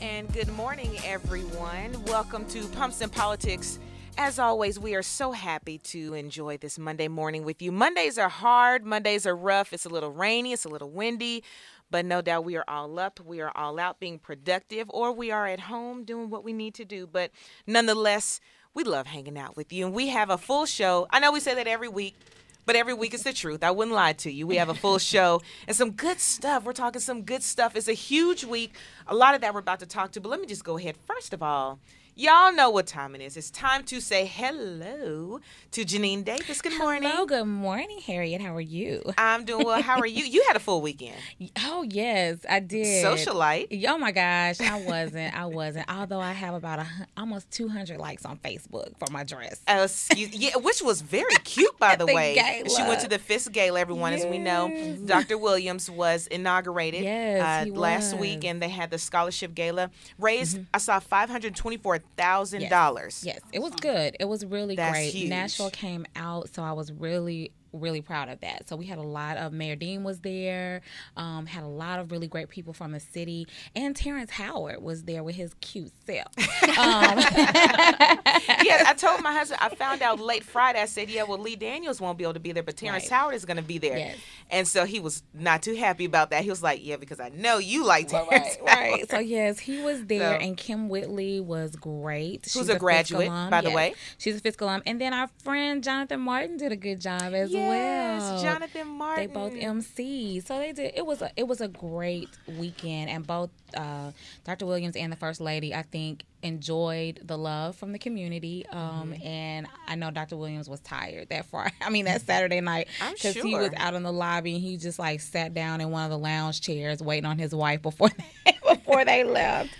And good morning, everyone. Welcome to Pumps and Politics. As always, we are so happy to enjoy this Monday morning with you. Mondays are hard, Mondays are rough. It's a little rainy, it's a little windy, but no doubt we are all up, we are all out being productive, or we are at home doing what we need to do. But nonetheless, we love hanging out with you. And we have a full show. I know we say that every week, but every week is the truth. I wouldn't lie to you. We have a full show and some good stuff. We're talking some good stuff. It's a huge week. A lot of that we're about to talk to, but let me just go ahead. First of all, Y'all know what time it is. It's time to say hello to Janine Davis. Good morning. Hello, good morning, Harriet. How are you? I'm doing well. How are you? You had a full weekend. Oh yes, I did. Socialite. Oh my gosh, I wasn't. I wasn't. Although I have about a, almost 200 likes on Facebook for my dress. Uh, excuse, yeah, which was very cute, by the, the way. gala. She went to the Fisk Gala. Everyone, as we know, Dr. Williams was inaugurated Yes, uh, last was. Mm-hmm. week, and they had the scholarship gala. Raised, I saw five hundred twenty-four thousand dollars. Yes, it was good. It was really That's great. huge. Nashville came out, so I was really really proud of that. So we had a lot of Mayor Dean was there, um, had a lot of really great people from the city, and Terrence Howard was there with his cute self. Um, yeah, I told my husband. I found out late Friday. I said, "Yeah, well, Lee Daniels won't be able to be there, but Terrence Right. Howard is going to be there." Yes. And so he was not too happy about that. He was like, "Yeah, because I know you like Terrence right, Howard." right. So yes, he was there, So- and Kym Whitley was great. Who's a graduate, by the way. She's a Fisk alum, and then our friend Jonathan Martin did a good job as Yes, well. Jonathan Martin. They both MC, so they did. It was a it was a great weekend, and both uh, Dr. Williams and the First Lady, I think, enjoyed the love from the community. Um, Mm-hmm. and I know Dr. Williams was tired that far. I mean, that Saturday night I'm he was out in the lobby and he just like sat down in one of the lounge chairs waiting on his wife before they, before they left.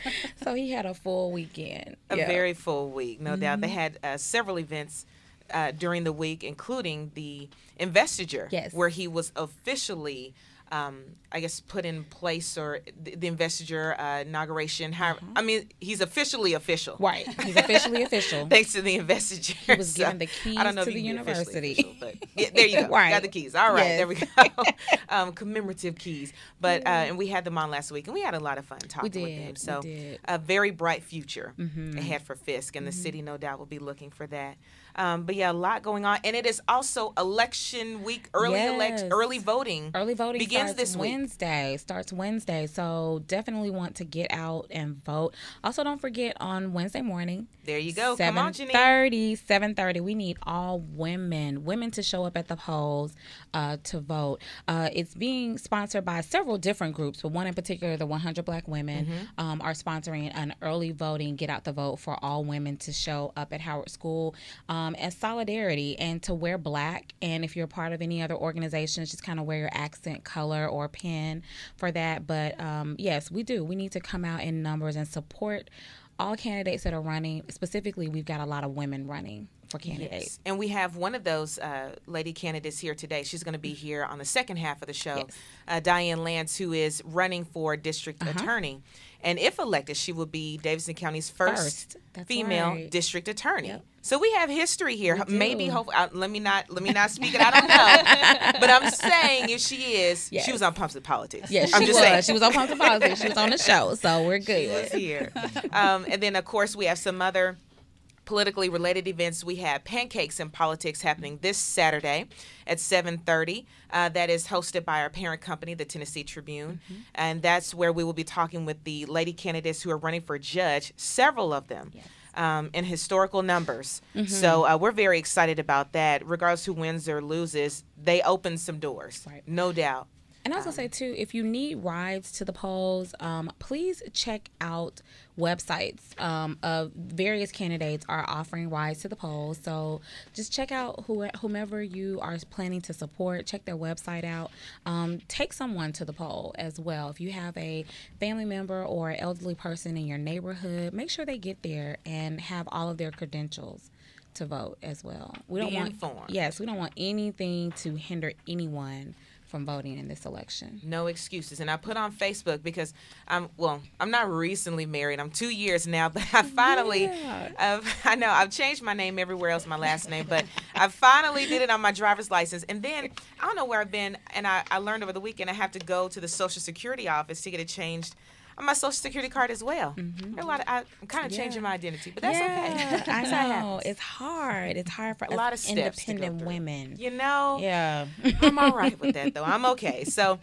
So he had a full weekend. a Yeah. very full week, no doubt. Mm-hmm. They had uh, several events uh, during the week, including the investiture, Yes. where he was officially, um, I guess, put in place, or the, the investiture uh, inauguration. How, I mean, he's officially official. Mm-hmm. right. He's officially official. Thanks to the investiture. He was So, given the I don't know keys if to the can be officially university. official, but yeah, there you go. Right. Got the keys. All right, Yes. there we go. um, commemorative keys. But uh, and we had them on last week, and we had a lot of fun talking did, with them. we So did. a very bright future Mm-hmm. ahead for Fisk, and the city, no doubt, will be looking for that. Um, but yeah, a lot going on, and it is also election week, early elect, early voting. Early voting begins starts this week. Wednesday. Starts Wednesday. So definitely want to get out and vote. Also, don't forget on Wednesday morning. There you go. Come on, Janine. 7:30, 7:30. We need all women, women to show up at the polls uh, to vote. Uh, it's being sponsored by several different groups, but one in particular, the 100 Black Women, Mm-hmm. um, are sponsoring an early voting get out the vote for all women to show up at Howard School um, as solidarity and to wear black. And if you're part of any other organizations, just kind of wear your accent color or pin for that. But um, yes, we do. We need to come out in numbers and support all candidates that are running. Specifically, we've got a lot of women running for candidates. Yes. And we have one of those uh, lady candidates here today. She's going to be here on the second half of the show. Yes. Uh, Diane Lance, who is running for district Uh-huh. attorney. And if elected, she will be Davidson County's first, First. Female right. district attorney. Yep. So we have history here. Maybe, hope, uh, let me not let me not speak it. I don't know, but I'm saying if she is, she was on Pumps and Politics. Yes, I'm she just was. saying. She was on Pumps and Politics. She was on the show, so we're good. She was here. Um, and then, of course, we have some other politically related events. We have Pancakes and Politics happening this Saturday at 7:30. Uh, that is hosted by our parent company, the Tennessee Tribune, Mm-hmm. and that's where we will be talking with the lady candidates who are running for judge. Several of them. Um, in historical numbers. Mm-hmm. So uh, we're very excited about that. Regardless who wins or loses, they open some doors. Right. No doubt. And I was gonna say too, if you need rides to the polls, um, please check out websites um, of various candidates are offering rides to the polls. So just check out who, whomever you are planning to support. Check their website out. Um, take someone to the poll as well. If you have a family member or elderly person in your neighborhood, make sure they get there and have all of their credentials to vote as well. We don't Be want informed. yes, we don't want anything to hinder anyone from voting in this election. No excuses. And I put on Facebook because I'm well, I'm not recently married. I'm two years now, but I finally Yeah. I've, I know I've changed my name everywhere else, my last name, but I finally did it on my driver's license. And then I don't know where I've been, and I, I learned over the weekend I have to go to the Social Security office to get it changed. On my social security card as well. Mm-hmm. A lot of, I, I'm kind of changing my identity, but that's yeah, okay. That's how it I know. It's hard. It's hard for A lot of independent women. You know, Yeah. I'm all right with that though. I'm okay. So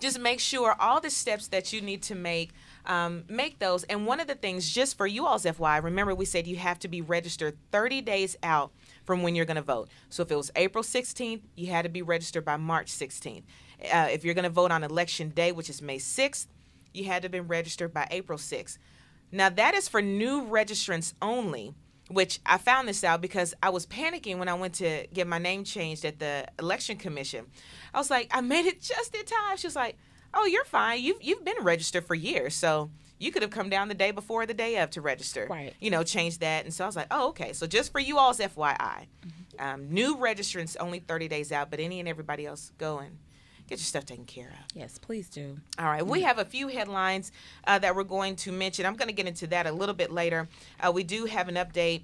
just make sure all the steps that you need to make, um, make those. And one of the things, just for you all's FY, remember we said you have to be registered 30 days out from when you're going to vote. So if it was April 16th, you had to be registered by March 16th. Uh, if you're going to vote on election day, which is May 6th, you had to have been registered by April 6th. Now that is for new registrants only, which I found this out because I was panicking when I went to get my name changed at the election commission. I was like, I made it just in time. She was like, Oh, you're fine. You've you've been registered for years, so you could have come down the day before or the day of to register. Right. You know, change that. And so I was like, Oh, okay. So just for you all's FYI, um, new registrants only 30 days out, but any and everybody else go and get your stuff taken care of. Yes, please do. All right, we have a few headlines uh, that we're going to mention. I'm going to get into that a little bit later. Uh, we do have an update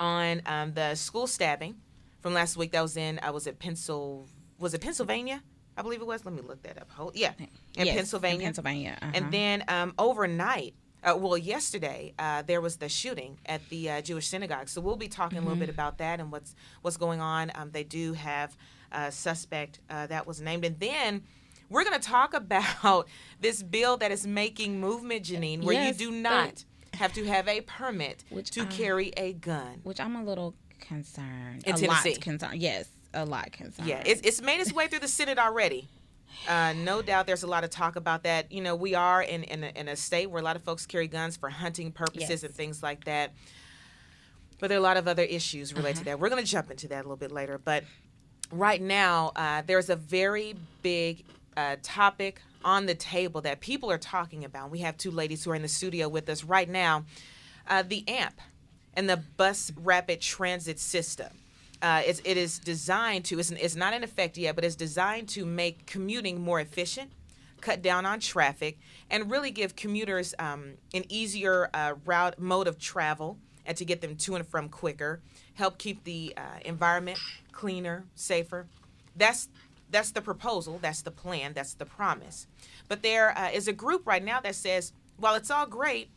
on um, the school stabbing from last week. That was in, I was at Pencil, was it Pennsylvania? I believe it was. Let me look that up. Hold, yeah, in Yes, Pennsylvania. In Pennsylvania. uh-huh. And then um, overnight, uh, well, yesterday uh, there was the shooting at the uh, Jewish synagogue. So we'll be talking a little bit about that and what's what's going on. Um, they do have a suspect uh, that was named, and then we're going to talk about this bill that is making movement, Janine, where Yes, you do not have to have a permit Which to I- carry a gun. which I'm a little concerned. In a Tennessee. lot concerned. Yes, a lot concerned. Yeah, it's, it's made its way through the Senate already. Uh, no doubt there's a lot of talk about that. You know, we are in, in, a, in a state where a lot of folks carry guns for hunting purposes Yes. and things like that. But there are a lot of other issues related to that. We're going to jump into that a little bit later. But right now, uh, there's a very big uh, topic on the table that people are talking about. We have two ladies who are in the studio with us right now. Uh, the AMP and the Bus Rapid Transit System. Uh, it's, it is designed to, it's, it's not in effect yet, but it's designed to make commuting more efficient, cut down on traffic, and really give commuters um, an easier uh, route, mode of travel, and to get them to and from quicker, help keep the uh, environment cleaner, safer. That's that's the proposal, that's the plan, that's the promise. But there uh, is a group right now that says, while it's all great,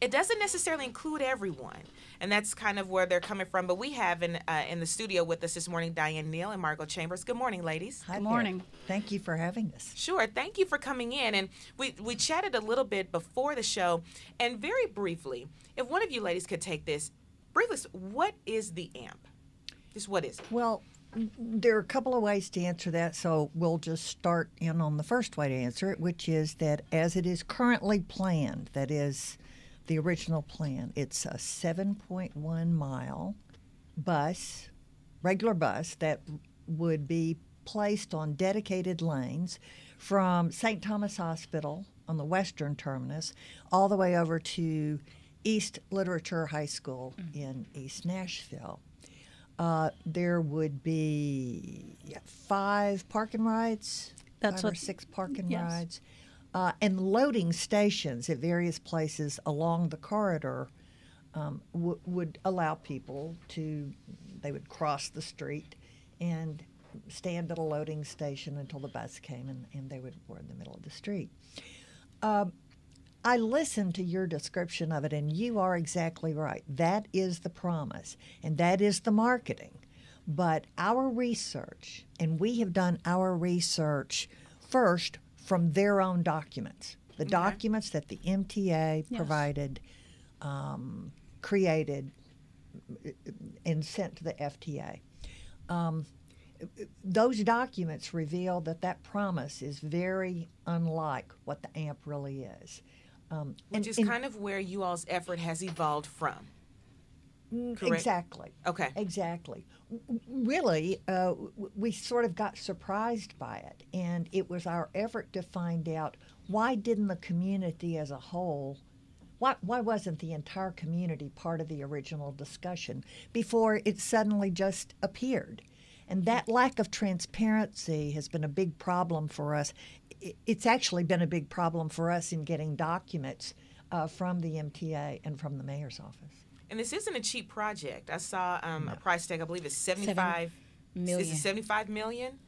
it doesn't necessarily include everyone, and that's kind of where they're coming from. But we have in uh, in the studio with us this morning Diane Neal and Margot Chambers. Good morning, ladies. Hi Good there. morning. Thank you for having us. Sure. Thank you for coming in. And we, we chatted a little bit before the show. And very briefly, if one of you ladies could take this, briefly, what is the AMP? Just what is it? Well, there are a couple of ways to answer that, so we'll just start in on the first way to answer it, which is that as it is currently planned, that is the original plan, it's a 7.1 mile bus, regular bus, that would be placed on dedicated lanes from St. Thomas Hospital on the western terminus all the way over to East Literature High School mm. in East Nashville. Uh, there would be five parking rides, That's five or six parking yes. rides, uh, and loading stations at various places along the corridor um, w- would allow people to. They would cross the street and stand at a loading station until the bus came, and, and they would were in the middle of the street. Um, I listened to your description of it, and you are exactly right. That is the promise, and that is the marketing. But our research, and we have done our research first from their own documents, the documents that the MTA provided, um, created, and sent to the FTA. Um, those documents reveal that that promise is very unlike what the AMP really is. Um, Which is kind of where you all's effort has evolved from. correct? exactly. Okay. Exactly. Really, uh, we sort of got surprised by it, and it was our effort to find out why didn't the community as a whole, why, why wasn't the entire community part of the original discussion before it suddenly just appeared? And that lack of transparency has been a big problem for us. It's actually been a big problem for us in getting documents uh, from the MTA and from the mayor's office. And this isn't a cheap project. I saw um, a price tag, I believe it's 75 Is it 75 million?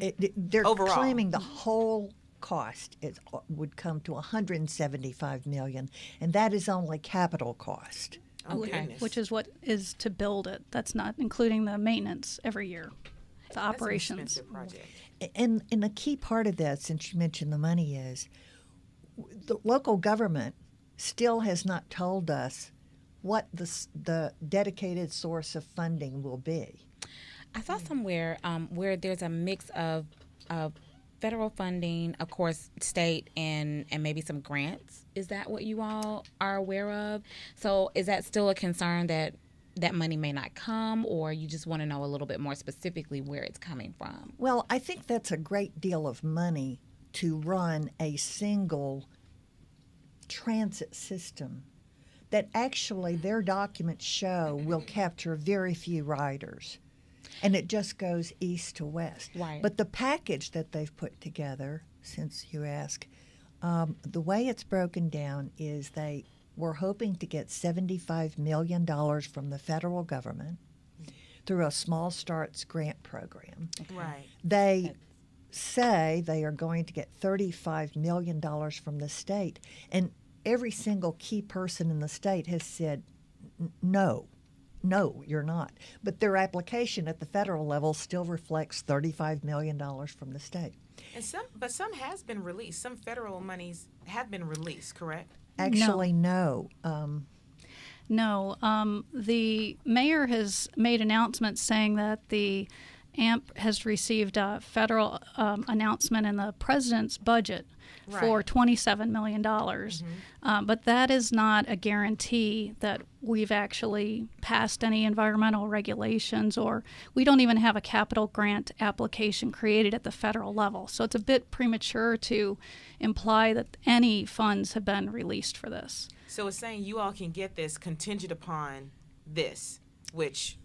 It, it- they're Overall. claiming the whole cost it would come to 175 million, and that is only capital cost. Oh, Okay. goodness. which is what is to build it. That's not including the maintenance every year, the That's operations. expensive project. And and a key part of that, since you mentioned the money, is the local government still has not told us what the the dedicated source of funding will be. I saw somewhere um, where there's a mix of, of federal funding, of course, state and and maybe some grants. Is that what you all are aware of? So is that still a concern that that money may not come, or you just want to know a little bit more specifically where it's coming from? Well, I think that's a great deal of money to run a single transit system that actually their documents show will capture very few riders. And it just goes east to west. Right. But the package that they've put together, since you ask, um, the way it's broken down is they were hoping to get $75 million from the federal government through a Small Starts grant program. Right. They say they are going to get $35 million from the state, and every single key person in the state has said, no, no, you're not. But their application at the federal level still reflects $35 million from the state. And some, but some has been released. Some federal monies have been released. Correct. Actually, no. Um, No, um, the mayor has made announcements saying that the AMP has received a federal um, announcement in the president's budget for $27 million. Um, but that is not a guarantee that we've actually passed any environmental regulations or we don't even have a capital grant application created at the federal level. So it's a bit premature to imply that any funds have been released for this. So it's saying you all can get this contingent upon this, which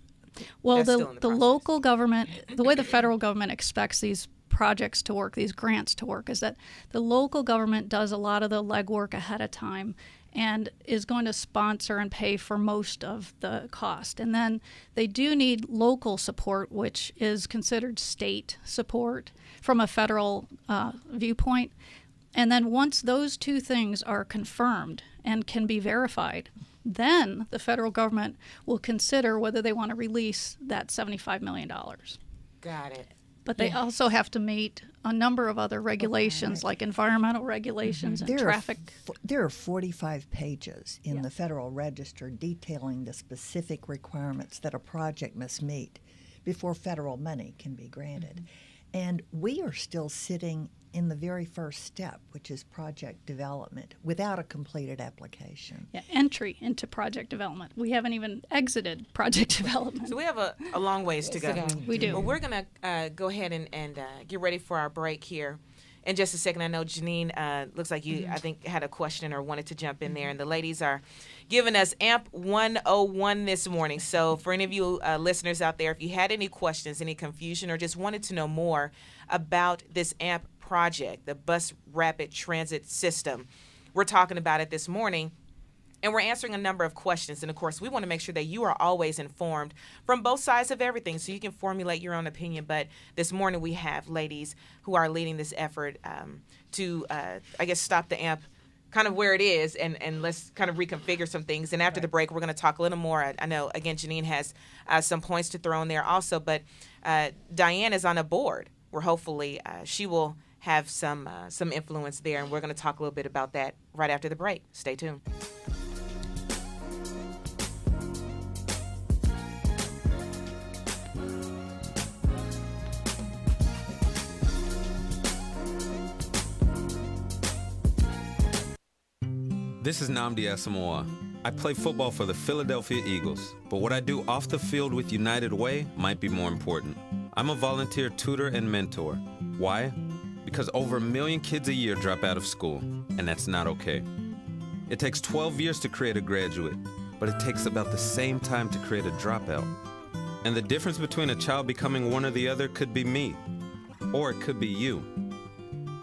Well, the the the local government, the way the federal government expects these projects to work, these grants to work, is that the local government does a lot of the legwork ahead of time and is going to sponsor and pay for most of the cost. And then they do need local support, which is considered state support from a federal uh, viewpoint. And then once those two things are confirmed and can be verified, then the federal government will consider whether they want to release that $75 million. got it. But they also have to meet a number of other regulations, like environmental regulations mm-hmm. and there, traffic. Are f- there are 45 pages in the Federal Register detailing the specific requirements that a project must meet before federal money can be granted. Mm-hmm. And we are still sitting in the very first step, which is project development, without a completed application. Yeah, entry into project development. We haven't even exited project development. So we have a, a long ways to go. We do. Well, we're going to uh, go ahead and, and uh, get ready for our break here. In just a second, I know Janine uh, looks like you, I think, had a question or wanted to jump in there. And the ladies are giving us AMP 101 this morning. So, for any of you uh, listeners out there, if you had any questions, any confusion, or just wanted to know more about this AMP project, the Bus Rapid Transit System, we're talking about it this morning and we're answering a number of questions. And of course, we want to make sure that you are always informed from both sides of everything so you can formulate your own opinion. But this morning, we have ladies who are leading this effort um, to, uh, I guess, stop the amp kind of where it is and, and let's kind of reconfigure some things. And after the break, we're going to talk a little more. I, I know, again, Janine has uh, some points to throw in there also, but uh, Diane is on a board where hopefully uh, she will have some uh, some influence there. And we're going to talk a little bit about that right after the break. Stay tuned. This is Nnamdi Asomugha. I play football for the Philadelphia Eagles, but what I do off the field with United Way might be more important. I'm a volunteer tutor and mentor. Why? Because over a million kids a year drop out of school, and that's not okay. It takes 12 years to create a graduate, but it takes about the same time to create a dropout. And the difference between a child becoming one or the other could be me, or it could be you.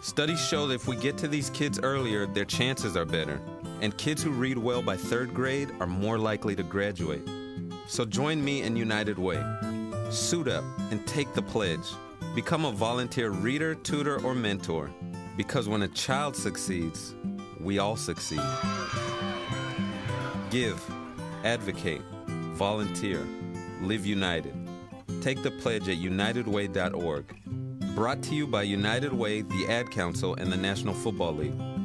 Studies show that if we get to these kids earlier, their chances are better, and kids who read well by third grade are more likely to graduate. So join me in United Way. Suit up and take the pledge. Become a volunteer reader, tutor, or mentor. Because when a child succeeds, we all succeed. Give, advocate, volunteer, live united. Take the pledge at unitedway.org. Brought to you by United Way, the Ad Council, and the National Football League.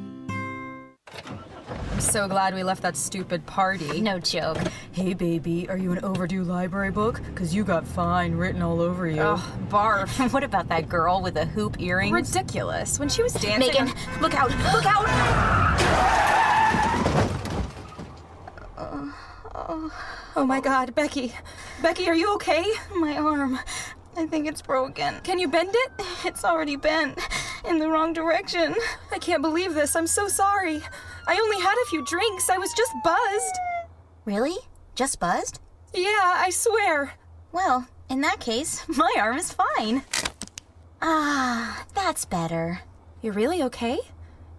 I'm so glad we left that stupid party. No joke. Hey, baby, are you an overdue library book? Because you got fine written all over you. Ugh, barf. what about that girl with the hoop earrings? Ridiculous. When she was dancing. Megan, look out! Look out! Uh, uh. Oh my god, Becky. Becky, are you okay? My arm. I think it's broken. Can you bend it? It's already bent in the wrong direction. I can't believe this. I'm so sorry. I only had a few drinks. I was just buzzed. Really? Just buzzed? Yeah, I swear. Well, in that case, my arm is fine. Ah, that's better. You're really okay?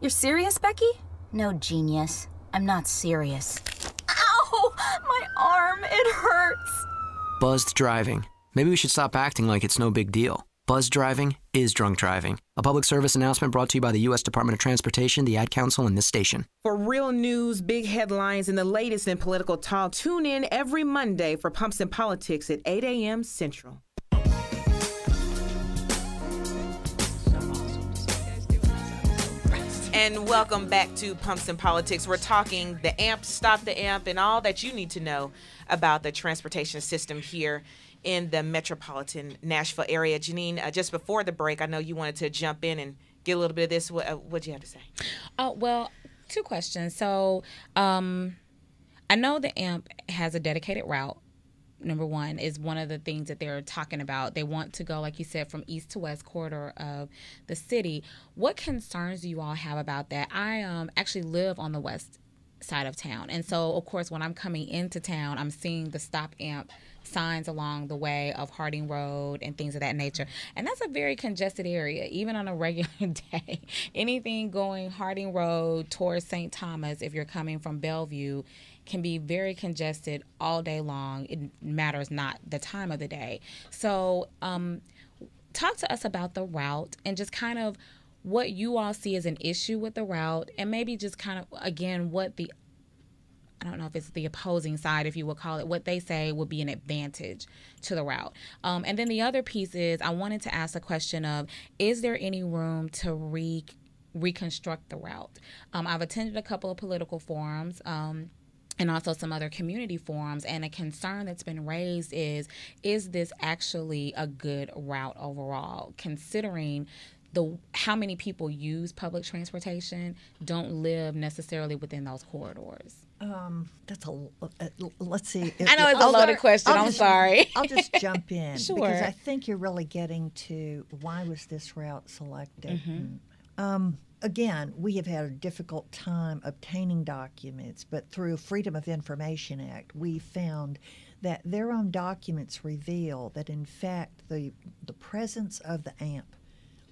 You're serious, Becky? No genius. I'm not serious. Ow! My arm, it hurts. Buzzed driving. Maybe we should stop acting like it's no big deal. Buzz driving is drunk driving. A public service announcement brought to you by the U.S. Department of Transportation, the Ad Council, and this station. For real news, big headlines, and the latest in political talk, tune in every Monday for Pumps and Politics at 8 a.m. Central. And welcome back to Pumps and Politics. We're talking the AMP, Stop the AMP, and all that you need to know about the transportation system here in the metropolitan Nashville area. Janine, uh, just before the break, I know you wanted to jump in and get a little bit of this. What uh, what you have to say? Oh well, two questions. So, um, I know the AMP has a dedicated route. Number one is one of the things that they're talking about. They want to go, like you said, from east to west corridor of the city. What concerns do you all have about that? I um, actually live on the west side of town, and so of course, when I'm coming into town, I'm seeing the stop AMP signs along the way of Harding Road and things of that nature. And that's a very congested area, even on a regular day. Anything going Harding Road towards St. Thomas, if you're coming from Bellevue, can be very congested all day long. It matters not the time of the day. So, um, talk to us about the route and just kind of what you all see as an issue with the route, and maybe just kind of again what the I don't know if it's the opposing side, if you would call it, what they say would be an advantage to the route. Um, and then the other piece is I wanted to ask a question of is there any room to re- reconstruct the route? Um, I've attended a couple of political forums. Um, and also some other community forums and a concern that's been raised is is this actually a good route overall considering the how many people use public transportation don't live necessarily within those corridors um, that's a. Uh, let's see. I know it's a loaded question. i am sorry. I'll just jump in sure. because I think you're really getting to why was this route selected. Mm-hmm. Um, again, we have had a difficult time obtaining documents, but through Freedom of Information Act, we found that their own documents reveal that in fact the the presence of the AMP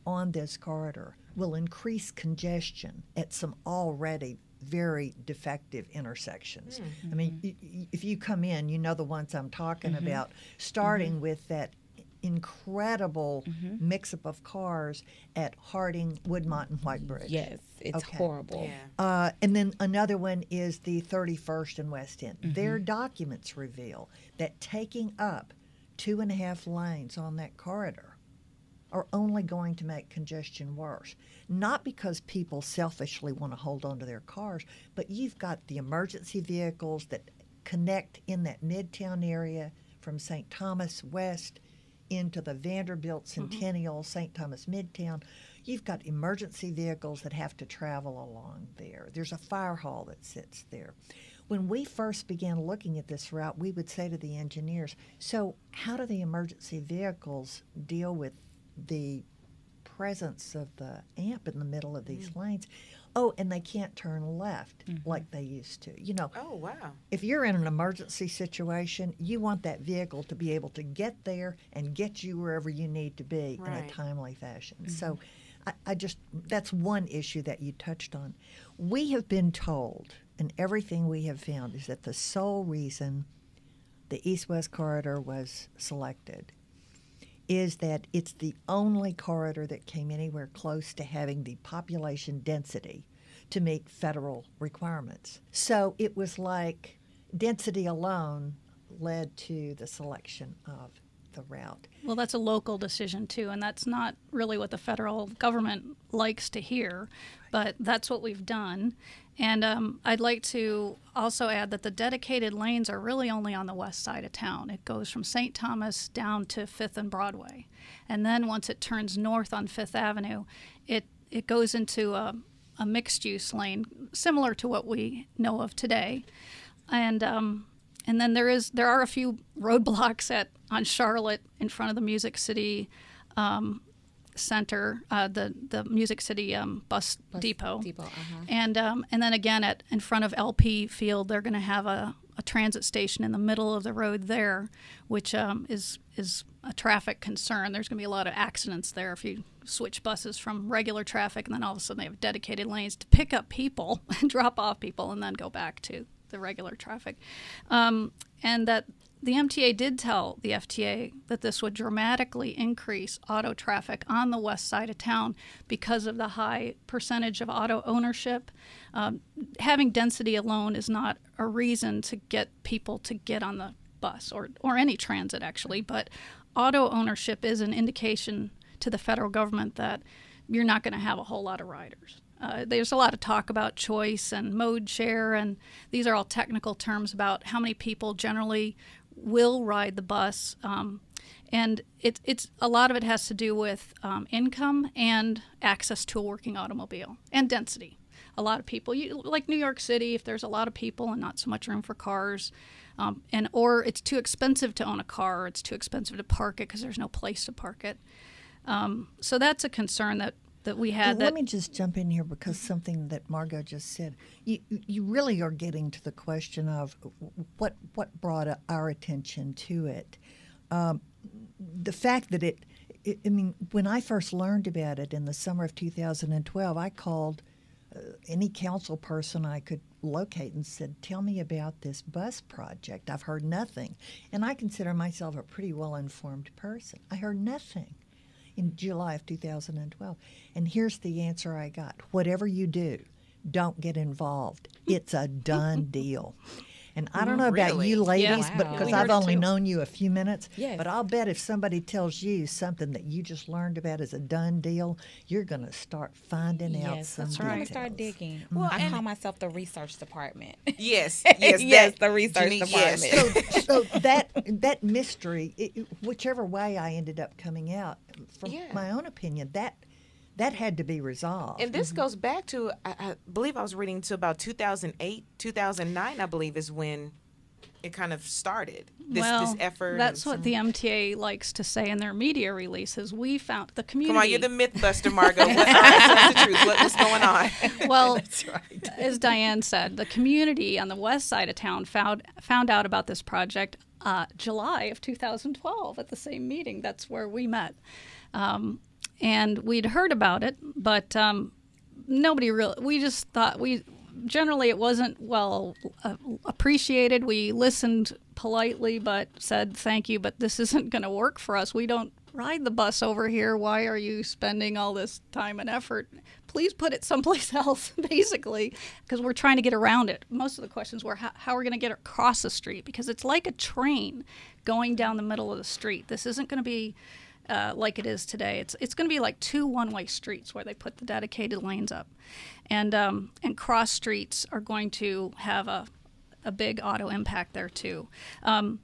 on this corridor will increase congestion at some already very defective intersections. Mm-hmm. I mean, y- if you come in, you know the ones I'm talking mm-hmm. about, starting mm-hmm. with that incredible mm-hmm. mix up of cars at Harding, Woodmont, and White Bridge. Yes, it's okay. horrible. Yeah. Uh, and then another one is the 31st and West End. Their mm-hmm. documents reveal that taking up two and a half lanes on that corridor are only going to make congestion worse. Not because people selfishly want to hold on to their cars, but you've got the emergency vehicles that connect in that midtown area from St. Thomas West into the Vanderbilt mm-hmm. Centennial, mm-hmm. St. Thomas Midtown. You've got emergency vehicles that have to travel along there. There's a fire hall that sits there. When we first began looking at this route, we would say to the engineers, So, how do the emergency vehicles deal with the presence of the amp in the middle of these mm. lanes. Oh, and they can't turn left mm-hmm. like they used to. You know. Oh, wow. If you're in an emergency situation, you want that vehicle to be able to get there and get you wherever you need to be right. in a timely fashion. Mm-hmm. So I, I just that's one issue that you touched on. We have been told, and everything we have found is that the sole reason the east west corridor was selected is that it's the only corridor that came anywhere close to having the population density to meet federal requirements. So it was like density alone led to the selection of the route. Well, that's a local decision too, and that's not really what the federal government likes to hear, but that's what we've done. And um, I'd like to also add that the dedicated lanes are really only on the west side of town. It goes from St. Thomas down to Fifth and Broadway, and then once it turns north on Fifth Avenue, it it goes into a, a mixed use lane similar to what we know of today, and um, and then there is there are a few roadblocks at on Charlotte in front of the Music City um, Center, uh, the the Music City um, bus, Bus depot, depot, uh-huh. and um, and then again at in front of LP Field, they're going to have a, a transit station in the middle of the road there, which um, is is a traffic concern. There's going to be a lot of accidents there if you switch buses from regular traffic, and then all of a sudden they have dedicated lanes to pick up people and drop off people, and then go back to the regular traffic, um, and that the MTA did tell the FTA that this would dramatically increase auto traffic on the west side of town because of the high percentage of auto ownership. Um, having density alone is not a reason to get people to get on the bus or, or any transit, actually, but auto ownership is an indication to the federal government that you're not going to have a whole lot of riders. Uh, there's a lot of talk about choice and mode share, and these are all technical terms about how many people generally will ride the bus. Um, and it, it's a lot of it has to do with um, income and access to a working automobile and density. A lot of people, you, like New York City, if there's a lot of people and not so much room for cars, um, and or it's too expensive to own a car, it's too expensive to park it because there's no place to park it. Um, so that's a concern that that we had. Let that, me just jump in here because something that Margot just said. You you really are getting to the question of what what brought our attention to it. Um, the fact that it, it, I mean, when I first learned about it in the summer of 2012, I called uh, any council person I could locate and said, "Tell me about this bus project. I've heard nothing." And I consider myself a pretty well-informed person. I heard nothing in July of 2012. And here's the answer I got whatever you do, don't get involved. It's a done deal. And I don't know about you ladies, Yeah. but because We I've only too. known you a few minutes, Yes. but I'll bet if somebody tells you something that you just learned about as a done deal, you're going to start finding out Yes, some that's right. details. Start digging. Mm-hmm. Well, I call myself the research department. Yes, yes, Yes, that- the research Janine, yes. department. so, so that that mystery, it, it- whichever way I ended up coming out, from Yeah. my own opinion, that that had to be resolved. And this goes back to, I, I believe I was reading to about 2008, 2009, I believe, is when it kind of started. This, well, this effort. That's what the MTA likes to say in their media releases. We found the community. Come on, you're the mythbuster, Margot. What, all right, tell us the truth. What, what's going on? well, That's right. as Diane said, the community on the west side of town found found out about this project uh, July of 2012 at the same meeting. That's where we met, um, and we'd heard about it, but um, nobody really. We just thought we generally it wasn't well uh, appreciated. We listened politely, but said thank you, but this isn't going to work for us. We don't ride the bus over here. Why are you spending all this time and effort? Please put it someplace else, basically, because we're trying to get around it. Most of the questions were how, how are we going to get across the street because it's like a train going down the middle of the street. This isn't going to be uh, like it is today. It's it's going to be like two one-way streets where they put the dedicated lanes up, and um, and cross streets are going to have a a big auto impact there too. Um,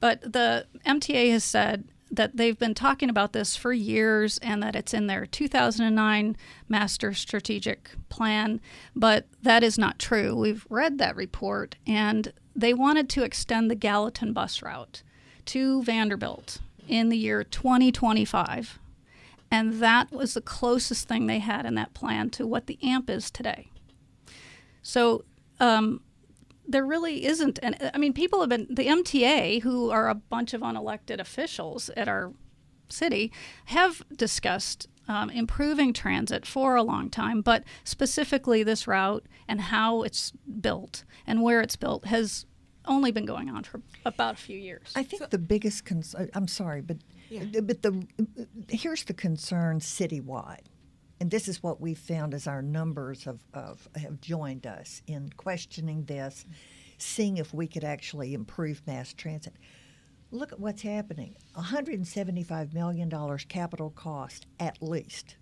but the MTA has said that they've been talking about this for years and that it's in their 2009 Master Strategic Plan, but that is not true. We've read that report and they wanted to extend the Gallatin bus route to Vanderbilt in the year 2025. And that was the closest thing they had in that plan to what the AMP is today. So um, there really isn't. And I mean, people have been, the MTA, who are a bunch of unelected officials at our city, have discussed um, improving transit for a long time, but specifically this route and how it's built and where it's built has only been going on for about a few years. I think the biggest concern, I'm sorry, but Yeah. Uh, but the here's the concern citywide, and this is what we found as our numbers of, of have joined us in questioning this, seeing if we could actually improve mass transit. Look at what's happening: 175 million dollars capital cost at least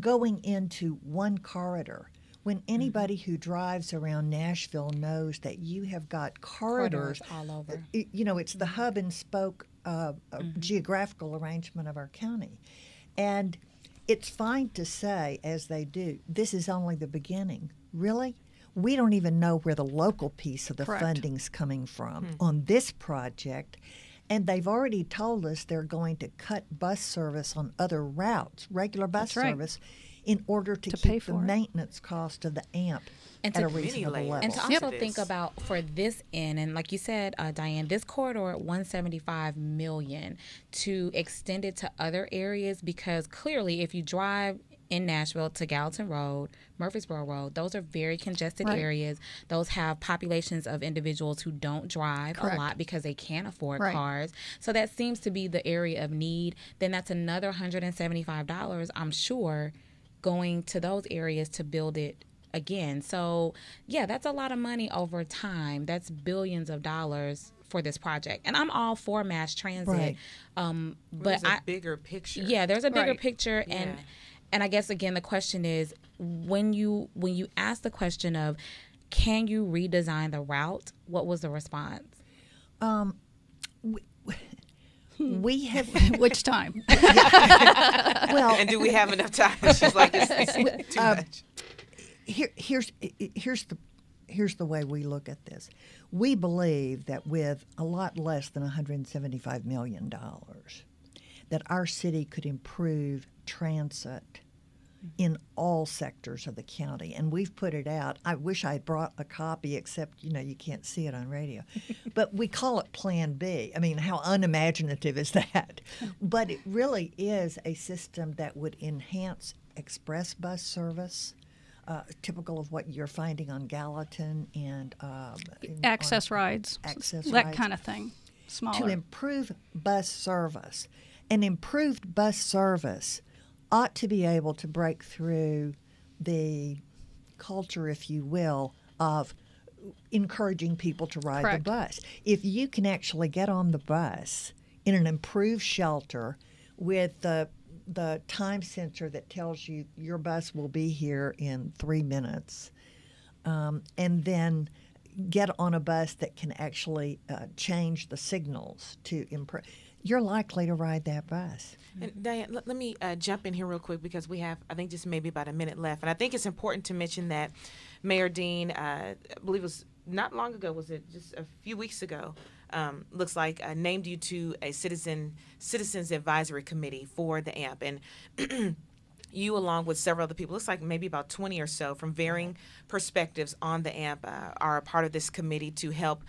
going into one corridor. When anybody who drives around Nashville knows that you have got corridors, Corridors all over. you know, it's the hub and spoke uh, uh, geographical arrangement of our county. And it's fine to say, as they do, this is only the beginning. Really? We don't even know where the local piece of the Correct. funding's coming from on this project. And they've already told us they're going to cut bus service on other routes, regular bus That's right. Service, in order to, To keep pay the for it. maintenance cost of the AMP And at to- a reasonable layers. level. And to Yep. also think about for this end, and like you said, uh, Diane, this corridor, 175 million to extend it to other areas because clearly, if you drive in Nashville to Gallatin Road, Murfreesboro Road, those are very congested Right. areas. Those have populations of individuals who don't drive Correct. a lot because they can't afford Right. cars. So that seems to be the area of need. Then that's another $175, I'm sure, going to those areas to build it again. So, yeah, that's a lot of money over time. That's billions of dollars for this project. And I'm all for mass transit. Right. Um, But but there's a I bigger picture. yeah, there's a bigger Right. picture and Yeah. and I guess again the question is when you when you ask the question of can you redesign the route? What was the response? We have Which time? well, And do we have enough time? She's like, it's, it's too um, much. here, here's here's the here's the way we look at this. We believe that with a lot less than 175 million dollars, that our city could improve transit in all sectors of the county, and we've put it out. I wish I had brought a copy, except you know you can't see it on radio, but we call it Plan B. I mean, how unimaginative is that? But it really is a system that would enhance express bus service. Uh, typical of what you're finding on Gallatin and um, Access rides, access that rides. kind of thing. Small to improve bus service. An improved bus service ought to be able to break through the culture, if you will, of encouraging people to ride Correct. the bus. If you can actually get on the bus in an improved shelter with the the time sensor that tells you your bus will be here in three minutes, um, and then get on a bus that can actually uh, change the signals to improve, you're likely to ride that bus. And Diane, let, let me uh, jump in here real quick because we have, I think, just maybe about a minute left. And I think it's important to mention that Mayor Dean, uh, I believe it was not long ago, was it just a few weeks ago? Um, looks like uh, named you to a citizen citizens advisory committee for the AMP, and you along with several other people looks like maybe about 20 or so from varying perspectives on the amp uh, are a part of this committee to help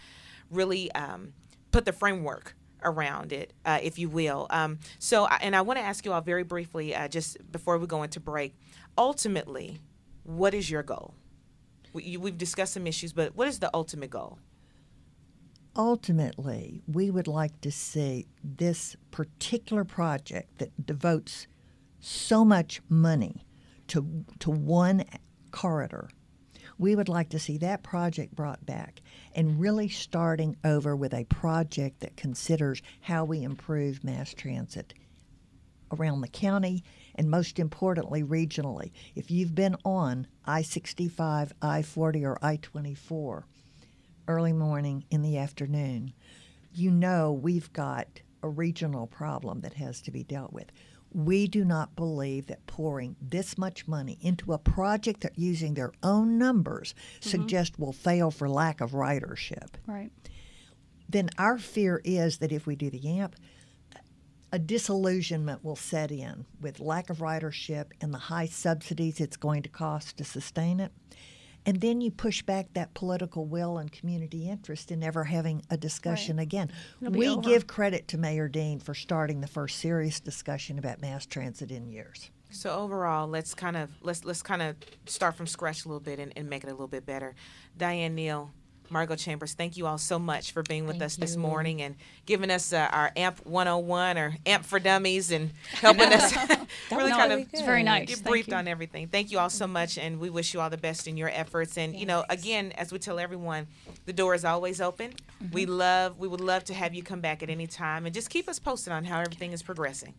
really um, put the framework around it uh, if you will um, so and i want to ask you all very briefly uh, just before we go into break ultimately what is your goal we, you, we've discussed some issues but what is the ultimate goal Ultimately, we would like to see this particular project that devotes so much money to, to one corridor. We would like to see that project brought back and really starting over with a project that considers how we improve mass transit around the county and most importantly regionally. If you've been on I 65, I 40, or I 24 early morning in the afternoon, you know we've got a regional problem that has to be dealt with. We do not believe that pouring this much money into a project that using their own numbers mm-hmm. suggest will fail for lack of ridership right. then our fear is that if we do the AMP, a disillusionment will set in with lack of ridership and the high subsidies it's going to cost to sustain it. And then you push back that political will and community interest in never having a discussion again. We over. give credit to Mayor Dean for starting the first serious discussion about mass transit in years. So overall, let's kind of let's let's kind of start from scratch a little bit and, and make it a little bit better. Diane Neal, Margot Chambers, thank you all so much for being with Thank us this morning and giving us uh, our AMP 101 or AMP for Dummies and helping us really was kind really of It's very nice. get Thank briefed you. on everything. Thank you all so much, and we wish you all the best in your efforts. And you know, again, as we tell everyone, the door is always open. We Mm-hmm. love, we would love to have you come back at any time, and just keep us posted on how everything is progressing.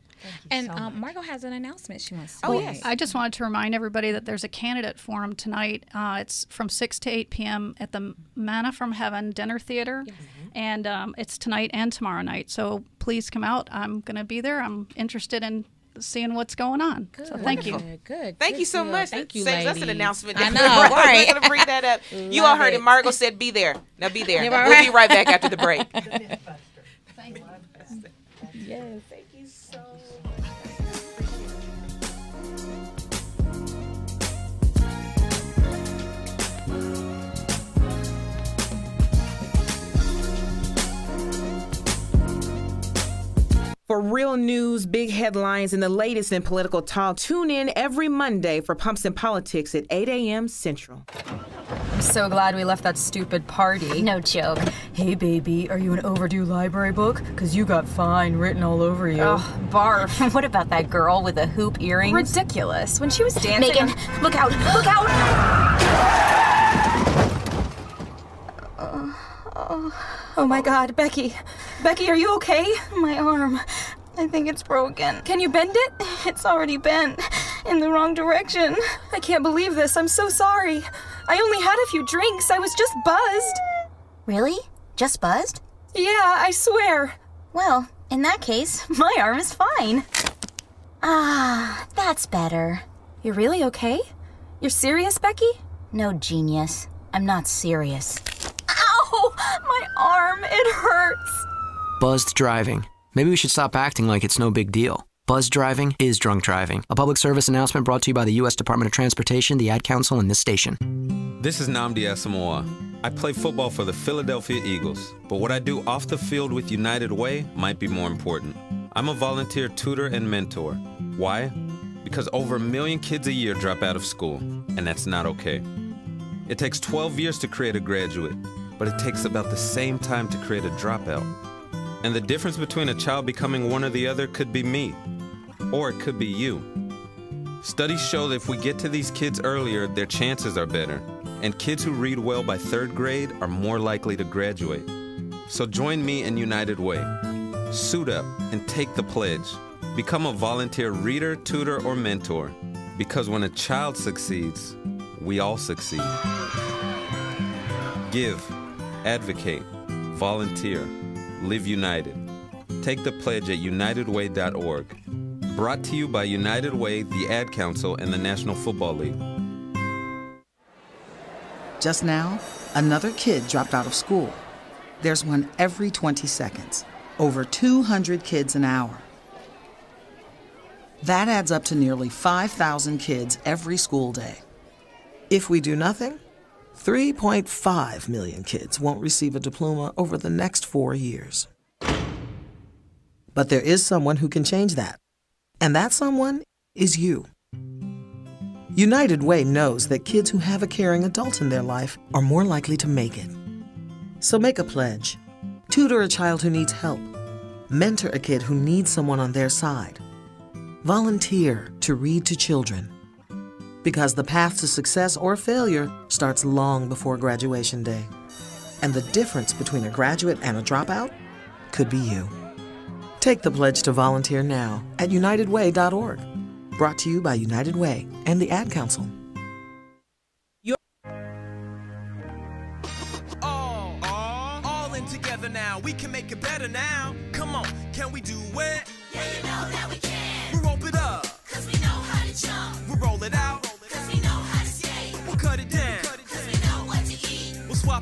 And so um, Margot has an announcement she wants to Oh, make. yes. I just wanted to remind everybody that there's a candidate forum tonight. Uh, it's from 6 to 8 p.m. at the Manna from Heaven Dinner Theater. And um, it's tonight and tomorrow night. So please come out. I'm going to be there. I'm interested in seeing what's going on. So thank you. Good, good. Thank good you so deal. much. Thank you, Saves us an announcement. I down know, the right? We're gonna bring that up. you all heard it. it. Margot said, "Be there." Now be there. Yeah, we'll right. be right back after the break. Yes. For real news, big headlines, and the latest in political talk, tune in every Monday for Pumps and Politics at 8 a.m. Central. I'm so glad we left that stupid party. No joke. Hey, baby, are you an overdue library book? Because you got fine written all over you. Ugh, barf. what about that girl with the hoop earrings? Ridiculous. When she was dancing. Megan, look out! Look out! Uh, Oh my god, Becky. Becky, are you okay? My arm. I think it's broken. Can you bend it? It's already bent in the wrong direction. I can't believe this. I'm so sorry. I only had a few drinks. I was just buzzed. Really? Just buzzed? Yeah, I swear. Well, in that case, my arm is fine. Ah, that's better. You're really okay? You're serious, Becky? No genius. I'm not serious. Ow! My arm, it hurts. Buzzed driving. Maybe we should stop acting like it's no big deal. Buzzed driving is drunk driving. A public service announcement brought to you by the U.S. Department of Transportation, the Ad Council, and this station. This is Nnamdi Asomugha. I play football for the Philadelphia Eagles, but what I do off the field with United Way might be more important. I'm a volunteer tutor and mentor. Why? Because over a million kids a year drop out of school, and that's not okay. It takes 12 years to create a graduate, but it takes about the same time to create a dropout. And the difference between a child becoming one or the other could be me, or it could be you. Studies show that if we get to these kids earlier, their chances are better. And kids who read well by third grade are more likely to graduate. So join me in United Way. Suit up and take the pledge. Become a volunteer reader, tutor, or mentor. Because when a child succeeds, we all succeed. Give, advocate, volunteer, live united. Take the pledge at unitedway.org. Brought to you by United Way, the Ad Council, and the National Football League. Just now, another kid dropped out of school. There's one every 20 seconds. Over 200 kids an hour. That adds up to nearly 5,000 kids every school day. If we do nothing, 3.5 million kids won't receive a diploma over the next four years. But there is someone who can change that. And that someone is you. United Way knows that kids who have a caring adult in their life are more likely to make it. So make a pledge. Tutor a child who needs help. Mentor a kid who needs someone on their side. Volunteer to read to children. Because the path to success or failure starts long before graduation day. And the difference between a graduate and a dropout could be you. Take the pledge to volunteer now at unitedway.org. Brought to you by United Way and the Ad Council. all, all, all in together now. We can make it better now. Come on, can we do it? Yeah, you know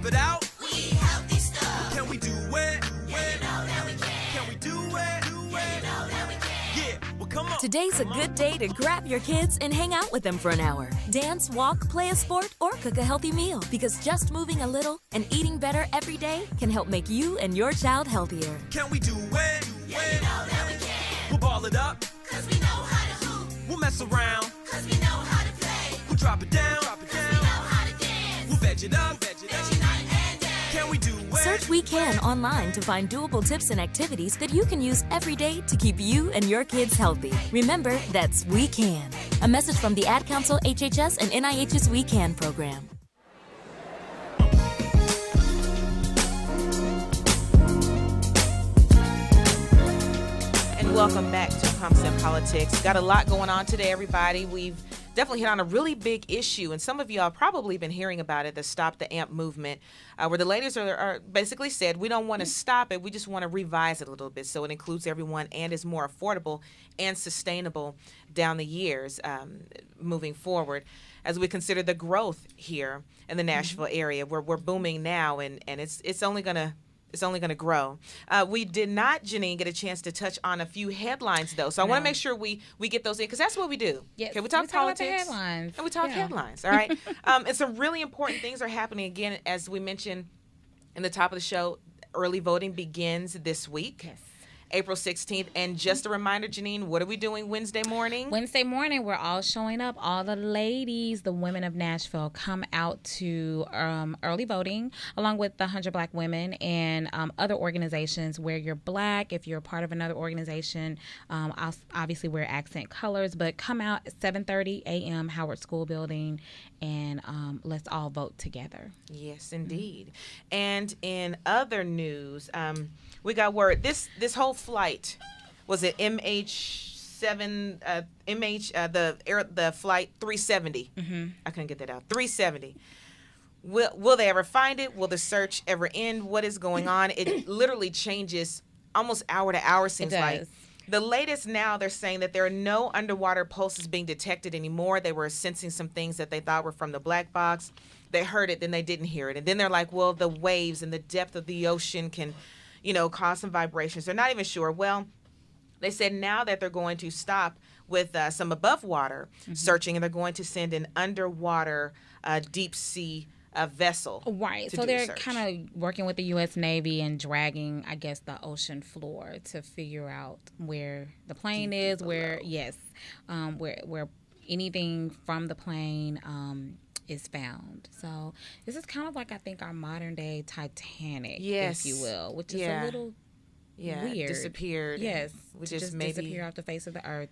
it out, we eat healthy stuff. Can we do it? Yeah, you know that we can. Can we do it? Do it? Yeah, you know that we can. Yeah, well come on. Today's a good day to grab your kids and hang out with them for an hour. Dance, walk, play a sport, or cook a healthy meal because just moving a little and eating better every day can help make you and your child healthier. Can we do it? Yeah, you know that we can. We'll ball it up, cause we know how to hoop. We'll mess around, cause we know how to play. We'll drop it down, drop it down. We know how to dance. We'll veg it up, Search We Can online to find doable tips and activities that you can use every day to keep you and your kids healthy. Remember, that's We Can. A message from the Ad Council, HHS, and NIH's We Can program. And welcome back to Pumps and Politics. Got a lot going on today, everybody. We've definitely hit on a really big issue, and some of y'all probably been hearing about it the Stop the AMP movement, uh, where the ladies are, are basically said, We don't want to stop it, we just want to revise it a little bit so it includes everyone and is more affordable and sustainable down the years um, moving forward. As we consider the growth here in the Nashville area, where we're booming now, and, and it's it's only going to it's only going to grow. Uh, we did not, Janine, get a chance to touch on a few headlines though, so I want to make sure we we get those in because that's what we do. Yes, Okay, we talk we talk politics headlines. and we talk Yeah. headlines. All right, um, and some really important things are happening again, as we mentioned in the top of the show. Early voting begins this week. Yes. April 16th. And just a reminder, Janine, what are we doing Wednesday morning? Wednesday morning, we're all showing up. All the ladies, the women of Nashville, come out to um, early voting along with the 100 Black Women and um, other organizations where you're black. If you're part of another organization, um, obviously wear accent colors, but come out at 7.30 a.m. Howard School Building and um, let's all vote together. Yes, indeed. And in other news, um, we got word this this whole flight was it MH seven uh, MH uh, the air the flight 370. Mm-hmm. I couldn't get that out. 370. Will will they ever find it? Will the search ever end? What is going on? It literally changes almost hour to hour. Seems like. The latest now, they're saying that there are no underwater pulses being detected anymore. They were sensing some things that they thought were from the black box. They heard it, then they didn't hear it. And then they're like, well, the waves and the depth of the ocean can, you know, cause some vibrations. They're not even sure. Well, they said now that they're going to stop with uh, some above water searching and they're going to send an underwater uh, deep sea uh, vessel. Right. So they're kind of working with the U.S. Navy and dragging, I guess, the ocean floor to figure out where the plane is, where yes, um, where where anything from the plane um, is found. So this is kind of like I think our modern day Titanic, Yes. if you will, which is Yeah. a little Yeah, weird. disappeared. Yes, We to just just maybe- disappear off the face of the earth,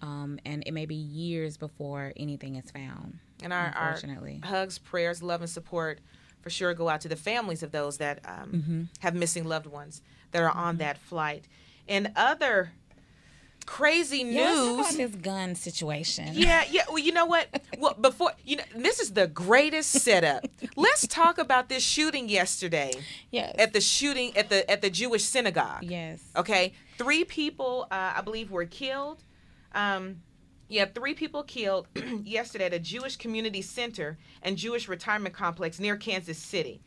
um, and it may be years before anything is found. And our, our unfortunately. hugs, prayers, love, and support for sure go out to the families of those that um, Mhm. have missing loved ones that are on that flight. And other crazy Yeah, news. about this gun situation. Yeah, yeah. Well, you know what? Well, before you know, this is the greatest setup. Let's talk about this shooting yesterday. Yes. At the shooting at the at the Jewish synagogue. Yes. Okay. Three people, uh, I believe, were killed. Um, yeah, three people killed yesterday at a Jewish community center and Jewish retirement complex near Kansas City.